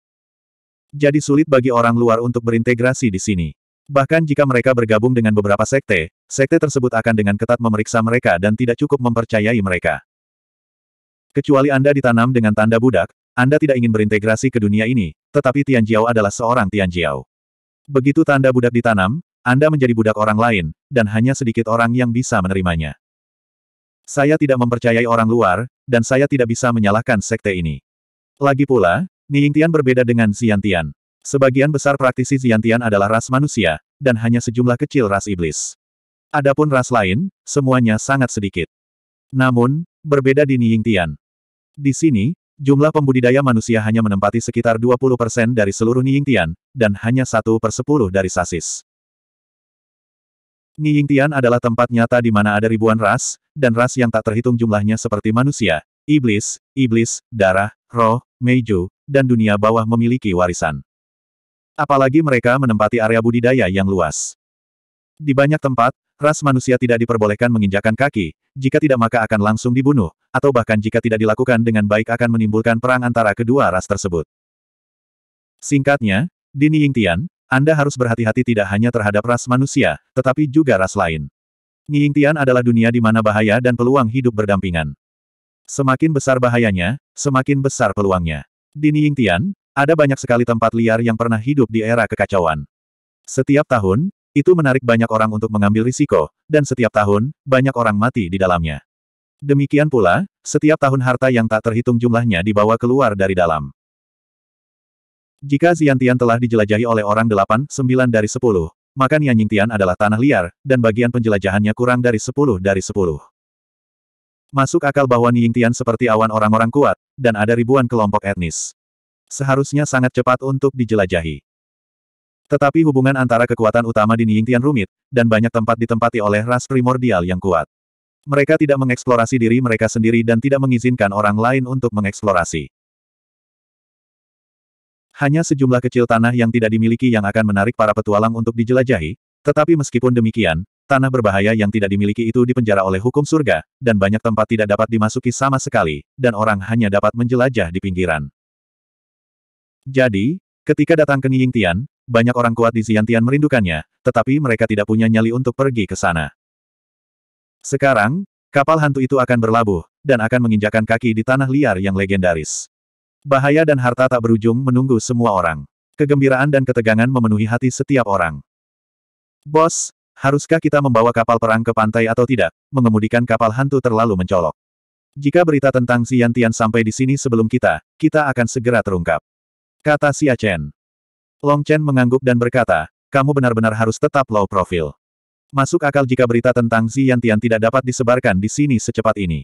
Jadi sulit bagi orang luar untuk berintegrasi di sini. Bahkan jika mereka bergabung dengan beberapa sekte, sekte tersebut akan dengan ketat memeriksa mereka dan tidak cukup mempercayai mereka. Kecuali Anda ditanam dengan tanda budak, Anda tidak ingin berintegrasi ke dunia ini, tetapi Tianjiao adalah seorang Tianjiao. Begitu tanda budak ditanam, Anda menjadi budak orang lain, dan hanya sedikit orang yang bisa menerimanya. Saya tidak mempercayai orang luar, dan saya tidak bisa menyalahkan sekte ini. Lagi pula, Niyingtian berbeda dengan Xiantian. Sebagian besar praktisi Xiantian adalah ras manusia, dan hanya sejumlah kecil ras iblis. Adapun ras lain, semuanya sangat sedikit. Namun, berbeda di Niyingtian. Di sini, jumlah pembudidaya manusia hanya menempati sekitar 20% dari seluruh Niyingtian, dan hanya satu per sepuluh dari sasis. Niyingtian adalah tempat nyata di mana ada ribuan ras, dan ras yang tak terhitung jumlahnya seperti manusia, iblis, iblis, darah, roh, meiju, dan dunia bawah memiliki warisan. Apalagi mereka menempati area budidaya yang luas. Di banyak tempat, ras manusia tidak diperbolehkan menginjakan kaki, jika tidak maka akan langsung dibunuh, atau bahkan jika tidak dilakukan dengan baik akan menimbulkan perang antara kedua ras tersebut. Singkatnya, di Niyingtian, Anda harus berhati-hati tidak hanya terhadap ras manusia, tetapi juga ras lain. Niyingtian adalah dunia di mana bahaya dan peluang hidup berdampingan. Semakin besar bahayanya, semakin besar peluangnya. Di Niyingtian, ada banyak sekali tempat liar yang pernah hidup di era kekacauan. Setiap tahun, itu menarik banyak orang untuk mengambil risiko, dan setiap tahun, banyak orang mati di dalamnya. Demikian pula, setiap tahun harta yang tak terhitung jumlahnya dibawa keluar dari dalam. Jika Xiantian telah dijelajahi oleh orang delapan, sembilan dari sepuluh, maka Nianyingtian adalah tanah liar, dan bagian penjelajahannya kurang dari sepuluh dari sepuluh. Masuk akal bahwa Niyingtian seperti awan orang-orang kuat, dan ada ribuan kelompok etnis. Seharusnya sangat cepat untuk dijelajahi. Tetapi hubungan antara kekuatan utama di Niyingtian rumit, dan banyak tempat ditempati oleh ras primordial yang kuat. Mereka tidak mengeksplorasi diri mereka sendiri dan tidak mengizinkan orang lain untuk mengeksplorasi. Hanya sejumlah kecil tanah yang tidak dimiliki yang akan menarik para petualang untuk dijelajahi, tetapi meskipun demikian, tanah berbahaya yang tidak dimiliki itu dipenjara oleh hukum surga, dan banyak tempat tidak dapat dimasuki sama sekali, dan orang hanya dapat menjelajah di pinggiran. Jadi, ketika datang ke Niyingtian, banyak orang kuat di Xiantian merindukannya, tetapi mereka tidak punya nyali untuk pergi ke sana. Sekarang, kapal hantu itu akan berlabuh, dan akan menginjakan kaki di tanah liar yang legendaris. Bahaya dan harta tak berujung menunggu semua orang. Kegembiraan dan ketegangan memenuhi hati setiap orang. Bos, Haruskah kita membawa kapal perang ke pantai atau tidak? Mengemudikan kapal hantu terlalu mencolok. Jika berita tentang Xian Tian sampai di sini sebelum kita, kita akan segera terungkap. Kata Xia Chen. Long Chen mengangguk dan berkata, kamu benar-benar harus tetap low profile. Masuk akal jika berita tentang Xian Tian tidak dapat disebarkan di sini secepat ini.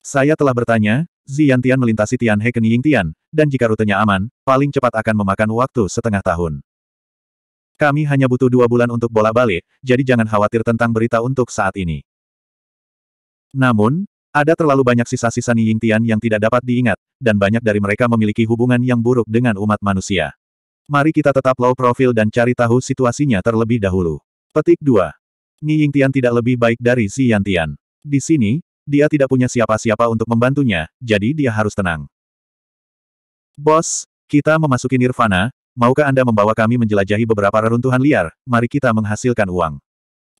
Saya telah bertanya, Xian Tian melintasi Tian He ke Niying Tian, dan jika rutenya aman, paling cepat akan memakan waktu setengah tahun. Kami hanya butuh dua bulan untuk bolak-balik, jadi jangan khawatir tentang berita untuk saat ini. Namun, ada terlalu banyak sisa-sisa Niyingtian yang tidak dapat diingat, dan banyak dari mereka memiliki hubungan yang buruk dengan umat manusia. Mari kita tetap low profile dan cari tahu situasinya terlebih dahulu. Petik 2. Niyingtian tidak lebih baik dari Yantian. Di sini, dia tidak punya siapa-siapa untuk membantunya, jadi dia harus tenang. Bos, kita memasuki nirvana, Maukah Anda membawa kami menjelajahi beberapa reruntuhan liar? Mari kita menghasilkan uang.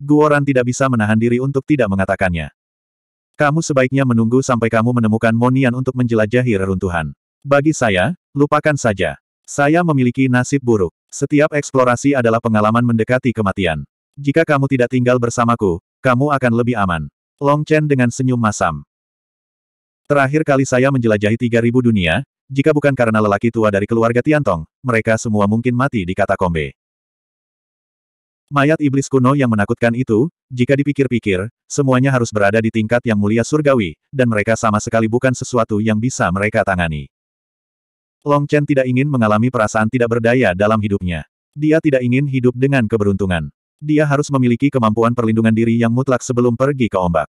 Guoran tidak bisa menahan diri untuk tidak mengatakannya. Kamu sebaiknya menunggu sampai kamu menemukan Monian untuk menjelajahi reruntuhan. Bagi saya, lupakan saja. Saya memiliki nasib buruk. Setiap eksplorasi adalah pengalaman mendekati kematian. Jika kamu tidak tinggal bersamaku, kamu akan lebih aman. Long Chen dengan senyum masam. Terakhir kali saya menjelajahi 3000 dunia, jika bukan karena lelaki tua dari keluarga Tiantong, mereka semua mungkin mati di katakombe. Mayat iblis kuno yang menakutkan itu, jika dipikir-pikir, semuanya harus berada di tingkat yang mulia surgawi, dan mereka sama sekali bukan sesuatu yang bisa mereka tangani. Long Chen tidak ingin mengalami perasaan tidak berdaya dalam hidupnya. Dia tidak ingin hidup dengan keberuntungan. Dia harus memiliki kemampuan perlindungan diri yang mutlak sebelum pergi ke ombak.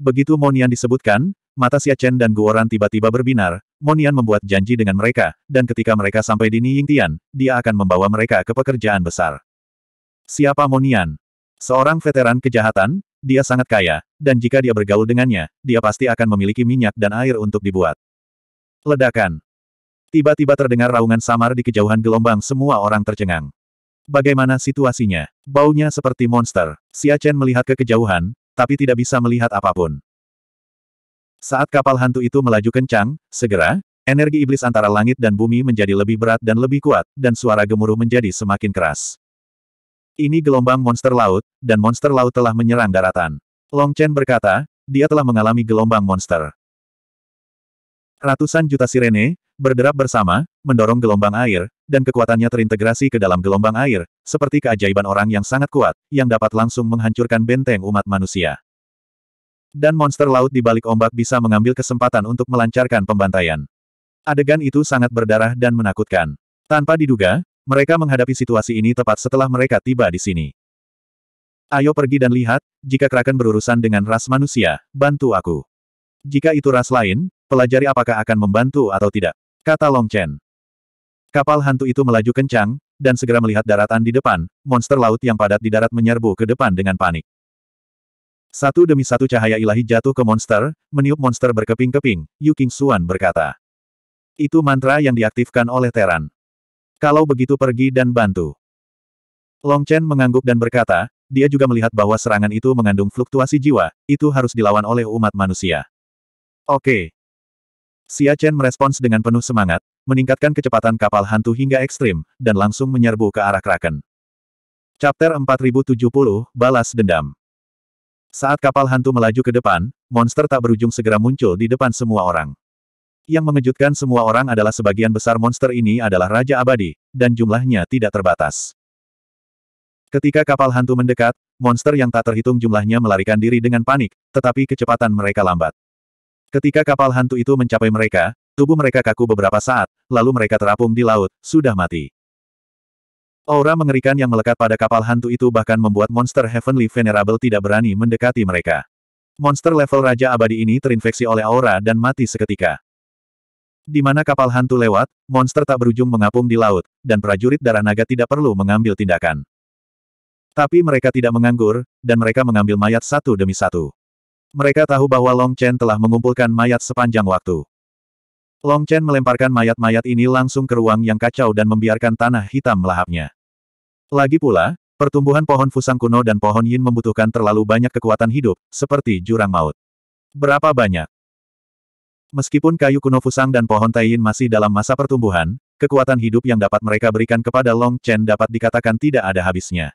Begitu Monian disebutkan, Mata Xia Chen dan Guoran tiba-tiba berbinar, Monian membuat janji dengan mereka, dan ketika mereka sampai di Niyingtian, dia akan membawa mereka ke pekerjaan besar. Siapa Monian? Seorang veteran kejahatan, dia sangat kaya, dan jika dia bergaul dengannya, dia pasti akan memiliki minyak dan air untuk dibuat. Ledakan. Tiba-tiba terdengar raungan samar di kejauhan gelombang semua orang tercengang. Bagaimana situasinya? Baunya seperti monster. Xia Chen melihat ke kejauhan, tapi tidak bisa melihat apa pun. Saat kapal hantu itu melaju kencang, segera, energi iblis antara langit dan bumi menjadi lebih berat dan lebih kuat, dan suara gemuruh menjadi semakin keras. Ini gelombang monster laut, dan monster laut telah menyerang daratan. Long Chen berkata, dia telah mengalami gelombang monster. Ratusan juta sirene, berderap bersama, mendorong gelombang air, dan kekuatannya terintegrasi ke dalam gelombang air, seperti keajaiban orang yang sangat kuat, yang dapat langsung menghancurkan benteng umat manusia. Dan monster laut di balik ombak bisa mengambil kesempatan untuk melancarkan pembantaian. Adegan itu sangat berdarah dan menakutkan. Tanpa diduga, mereka menghadapi situasi ini tepat setelah mereka tiba di sini. Ayo pergi dan lihat, jika Kraken berurusan dengan ras manusia, bantu aku. Jika itu ras lain, pelajari apakah akan membantu atau tidak, kata Long Chen. Kapal hantu itu melaju kencang, dan segera melihat daratan di depan, monster laut yang padat di darat menyerbu ke depan dengan panik. Satu demi satu cahaya ilahi jatuh ke monster, meniup monster berkeping-keping, Yu King Xuan berkata. Itu mantra yang diaktifkan oleh Teran. Kalau begitu pergi dan bantu. Long Chen mengangguk dan berkata, dia juga melihat bahwa serangan itu mengandung fluktuasi jiwa, itu harus dilawan oleh umat manusia. Oke. Xia Chen merespons dengan penuh semangat, meningkatkan kecepatan kapal hantu hingga ekstrim, dan langsung menyerbu ke arah Kraken. Chapter 4070, Balas Dendam saat kapal hantu melaju ke depan, monster tak berujung segera muncul di depan semua orang. Yang mengejutkan semua orang adalah sebagian besar monster ini adalah Raja Abadi, dan jumlahnya tidak terbatas. Ketika kapal hantu mendekat, monster yang tak terhitung jumlahnya melarikan diri dengan panik, tetapi kecepatan mereka lambat. Ketika kapal hantu itu mencapai mereka, tubuh mereka kaku beberapa saat, lalu mereka terapung di laut, sudah mati. Aura mengerikan yang melekat pada kapal hantu itu bahkan membuat monster Heavenly Venerable tidak berani mendekati mereka. Monster level Raja Abadi ini terinfeksi oleh aura dan mati seketika. Di mana kapal hantu lewat, monster tak berujung mengapung di laut, dan prajurit darah naga tidak perlu mengambil tindakan. Tapi mereka tidak menganggur, dan mereka mengambil mayat satu demi satu. Mereka tahu bahwa Long Chen telah mengumpulkan mayat sepanjang waktu. Long Chen melemparkan mayat-mayat ini langsung ke ruang yang kacau dan membiarkan tanah hitam melahapnya. Lagi pula, pertumbuhan pohon fusang kuno dan pohon yin membutuhkan terlalu banyak kekuatan hidup, seperti jurang maut. Berapa banyak? Meskipun kayu kuno fusang dan pohon taiyin masih dalam masa pertumbuhan, kekuatan hidup yang dapat mereka berikan kepada Long Chen dapat dikatakan tidak ada habisnya.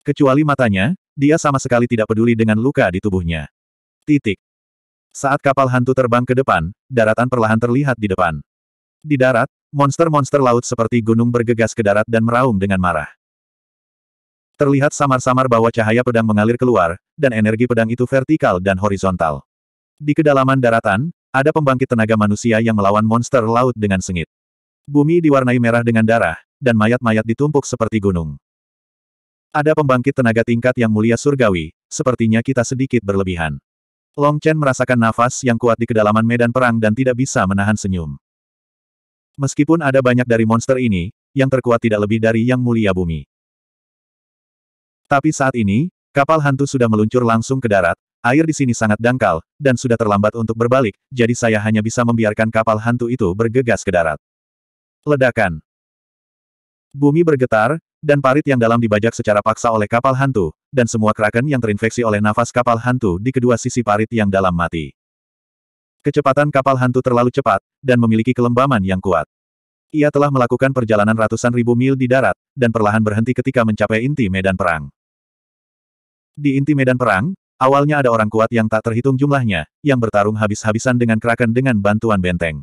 Kecuali matanya, dia sama sekali tidak peduli dengan luka di tubuhnya. Titik. Saat kapal hantu terbang ke depan, daratan perlahan terlihat di depan. Di darat, monster-monster laut seperti gunung bergegas ke darat dan meraung dengan marah. Terlihat samar-samar bahwa cahaya pedang mengalir keluar, dan energi pedang itu vertikal dan horizontal. Di kedalaman daratan, ada pembangkit tenaga manusia yang melawan monster laut dengan sengit. Bumi diwarnai merah dengan darah, dan mayat-mayat ditumpuk seperti gunung. Ada pembangkit tenaga tingkat yang mulia surgawi, sepertinya kita sedikit berlebihan. Long Chen merasakan nafas yang kuat di kedalaman medan perang dan tidak bisa menahan senyum. Meskipun ada banyak dari monster ini, yang terkuat tidak lebih dari yang mulia bumi. Tapi saat ini, kapal hantu sudah meluncur langsung ke darat, air di sini sangat dangkal, dan sudah terlambat untuk berbalik, jadi saya hanya bisa membiarkan kapal hantu itu bergegas ke darat. Ledakan. Bumi bergetar, dan parit yang dalam dibajak secara paksa oleh kapal hantu, dan semua kraken yang terinfeksi oleh nafas kapal hantu di kedua sisi parit yang dalam mati. Kecepatan kapal hantu terlalu cepat, dan memiliki kelembaman yang kuat. Ia telah melakukan perjalanan ratusan ribu mil di darat, dan perlahan berhenti ketika mencapai inti medan perang. Di inti medan perang, awalnya ada orang kuat yang tak terhitung jumlahnya, yang bertarung habis-habisan dengan kraken dengan bantuan benteng.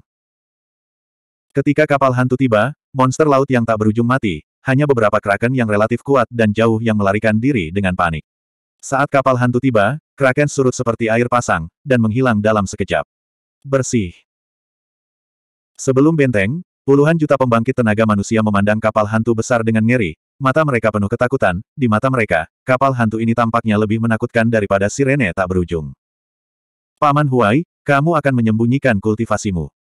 Ketika kapal hantu tiba, monster laut yang tak berujung mati, hanya beberapa kraken yang relatif kuat dan jauh yang melarikan diri dengan panik. Saat kapal hantu tiba, kraken surut seperti air pasang, dan menghilang dalam sekejap. Bersih. Sebelum benteng, puluhan juta pembangkit tenaga manusia memandang kapal hantu besar dengan ngeri, mata mereka penuh ketakutan, di mata mereka, kapal hantu ini tampaknya lebih menakutkan daripada sirene tak berujung. Paman Huai, kamu akan menyembunyikan kultivasimu.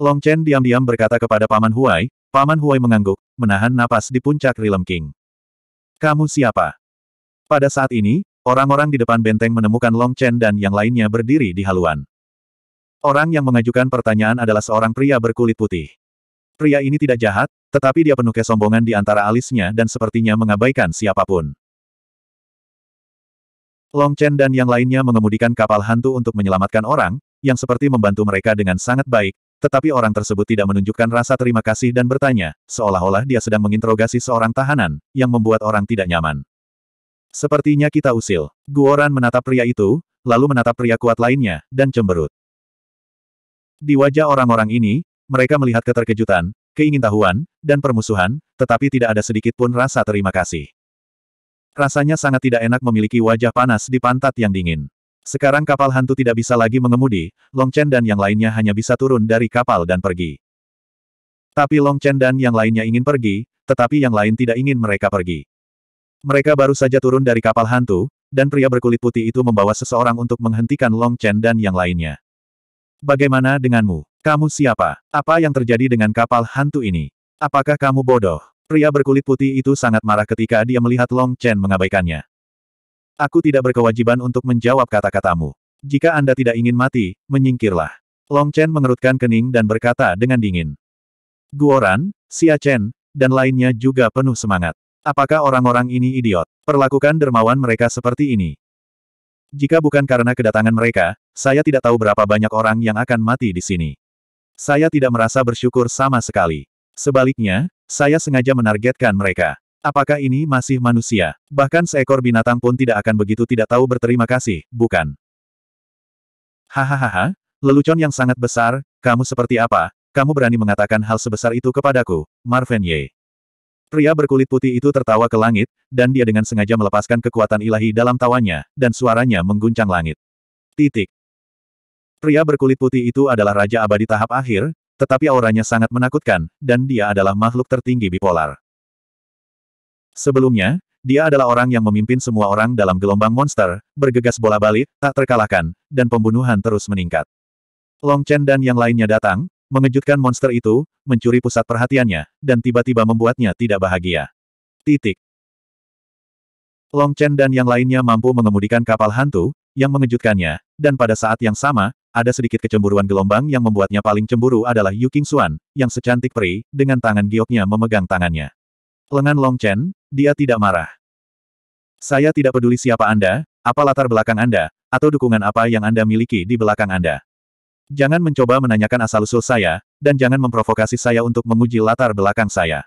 Long Chen diam-diam berkata kepada Paman Huai, Paman Huai mengangguk, menahan napas di puncak Rilem King. Kamu siapa? Pada saat ini, orang-orang di depan benteng menemukan Long Chen dan yang lainnya berdiri di haluan. Orang yang mengajukan pertanyaan adalah seorang pria berkulit putih. Pria ini tidak jahat, tetapi dia penuh kesombongan di antara alisnya dan sepertinya mengabaikan siapa pun. Long Chen dan yang lainnya mengemudikan kapal hantu untuk menyelamatkan orang, yang seperti membantu mereka dengan sangat baik, tetapi orang tersebut tidak menunjukkan rasa terima kasih dan bertanya, seolah-olah dia sedang menginterogasi seorang tahanan, yang membuat orang tidak nyaman. Sepertinya kita usil. Guoran menatap pria itu, lalu menatap pria kuat lainnya, dan cemberut. Di wajah orang-orang ini, mereka melihat keterkejutan, keingintahuan, dan permusuhan, tetapi tidak ada sedikit pun rasa terima kasih. Rasanya sangat tidak enak memiliki wajah panas di pantat yang dingin. Sekarang kapal hantu tidak bisa lagi mengemudi, Long Chen dan yang lainnya hanya bisa turun dari kapal dan pergi. Tapi Long Chen dan yang lainnya ingin pergi, tetapi yang lain tidak ingin mereka pergi. Mereka baru saja turun dari kapal hantu, dan pria berkulit putih itu membawa seseorang untuk menghentikan Long Chen dan yang lainnya. Bagaimana denganmu? Kamu siapa? Apa yang terjadi dengan kapal hantu ini? Apakah kamu bodoh? Pria berkulit putih itu sangat marah ketika dia melihat Long Chen mengabaikannya. Aku tidak berkewajiban untuk menjawab kata-katamu. Jika Anda tidak ingin mati, menyingkirlah. Long Chen mengerutkan kening dan berkata dengan dingin. Guoran, Xia Chen, dan lainnya juga penuh semangat. Apakah orang-orang ini idiot? Perlakukan dermawan mereka seperti ini. Jika bukan karena kedatangan mereka, saya tidak tahu berapa banyak orang yang akan mati di sini. Saya tidak merasa bersyukur sama sekali. Sebaliknya, saya sengaja menargetkan mereka. Apakah ini masih manusia? Bahkan seekor binatang pun tidak akan begitu tidak tahu berterima kasih, bukan? Hahaha, lelucon yang sangat besar, kamu seperti apa? Kamu berani mengatakan hal sebesar itu kepadaku, Marvin Ye. Pria berkulit putih itu tertawa ke langit, dan dia dengan sengaja melepaskan kekuatan ilahi dalam tawanya, dan suaranya mengguncang langit. Titik. Pria berkulit putih itu adalah Raja Abadi tahap akhir, tetapi auranya sangat menakutkan, dan dia adalah makhluk tertinggi bipolar. Sebelumnya, dia adalah orang yang memimpin semua orang dalam gelombang monster, bergegas bola balik, tak terkalahkan, dan pembunuhan terus meningkat. Long Chen dan yang lainnya datang, Mengejutkan monster itu, mencuri pusat perhatiannya, dan tiba-tiba membuatnya tidak bahagia. Titik. Long Chen dan yang lainnya mampu mengemudikan kapal hantu, yang mengejutkannya, dan pada saat yang sama, ada sedikit kecemburuan gelombang yang membuatnya paling cemburu adalah Yu King Xuan, yang secantik peri, dengan tangan gioknya memegang tangannya. Lengan Long Chen, dia tidak marah. Saya tidak peduli siapa Anda, apa latar belakang Anda, atau dukungan apa yang Anda miliki di belakang Anda. Jangan mencoba menanyakan asal-usul saya, dan jangan memprovokasi saya untuk menguji latar belakang saya.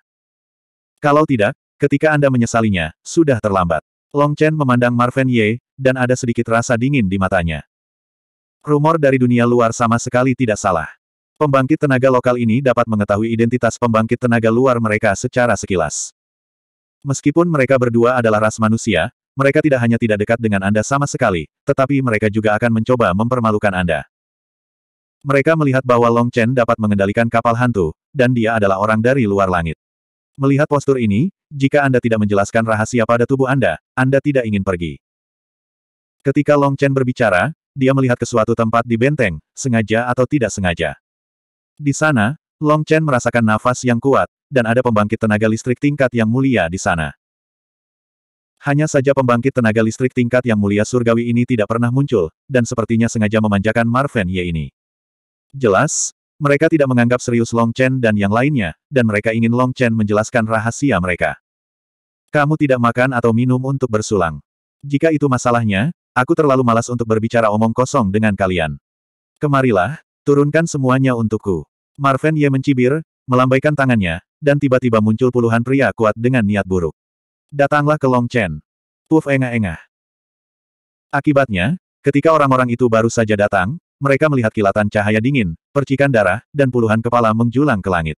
Kalau tidak, ketika Anda menyesalinya, sudah terlambat. Long Chen memandang Marvin Ye, dan ada sedikit rasa dingin di matanya. Rumor dari dunia luar sama sekali tidak salah. Pembangkit tenaga lokal ini dapat mengetahui identitas pembangkit tenaga luar mereka secara sekilas. Meskipun mereka berdua adalah ras manusia, mereka tidak hanya tidak dekat dengan Anda sama sekali, tetapi mereka juga akan mencoba mempermalukan Anda. Mereka melihat bahwa Long Chen dapat mengendalikan kapal hantu, dan dia adalah orang dari luar langit. Melihat postur ini, jika Anda tidak menjelaskan rahasia pada tubuh Anda, Anda tidak ingin pergi. Ketika Long Chen berbicara, dia melihat ke suatu tempat di benteng, sengaja atau tidak sengaja. Di sana, Long Chen merasakan nafas yang kuat, dan ada pembangkit tenaga listrik tingkat yang mulia di sana. Hanya saja pembangkit tenaga listrik tingkat yang mulia surgawi ini tidak pernah muncul, dan sepertinya sengaja memanjakan Marvin Ye ini. Jelas, mereka tidak menganggap serius Long Chen dan yang lainnya, dan mereka ingin Long Chen menjelaskan rahasia mereka. Kamu tidak makan atau minum untuk bersulang. Jika itu masalahnya, aku terlalu malas untuk berbicara omong kosong dengan kalian. Kemarilah, turunkan semuanya untukku. Marvin Ye mencibir, melambaikan tangannya, dan tiba-tiba muncul puluhan pria kuat dengan niat buruk. Datanglah ke Long Chen. Puf engah-engah. Akibatnya, ketika orang-orang itu baru saja datang, mereka melihat kilatan cahaya dingin, percikan darah, dan puluhan kepala menjulang ke langit.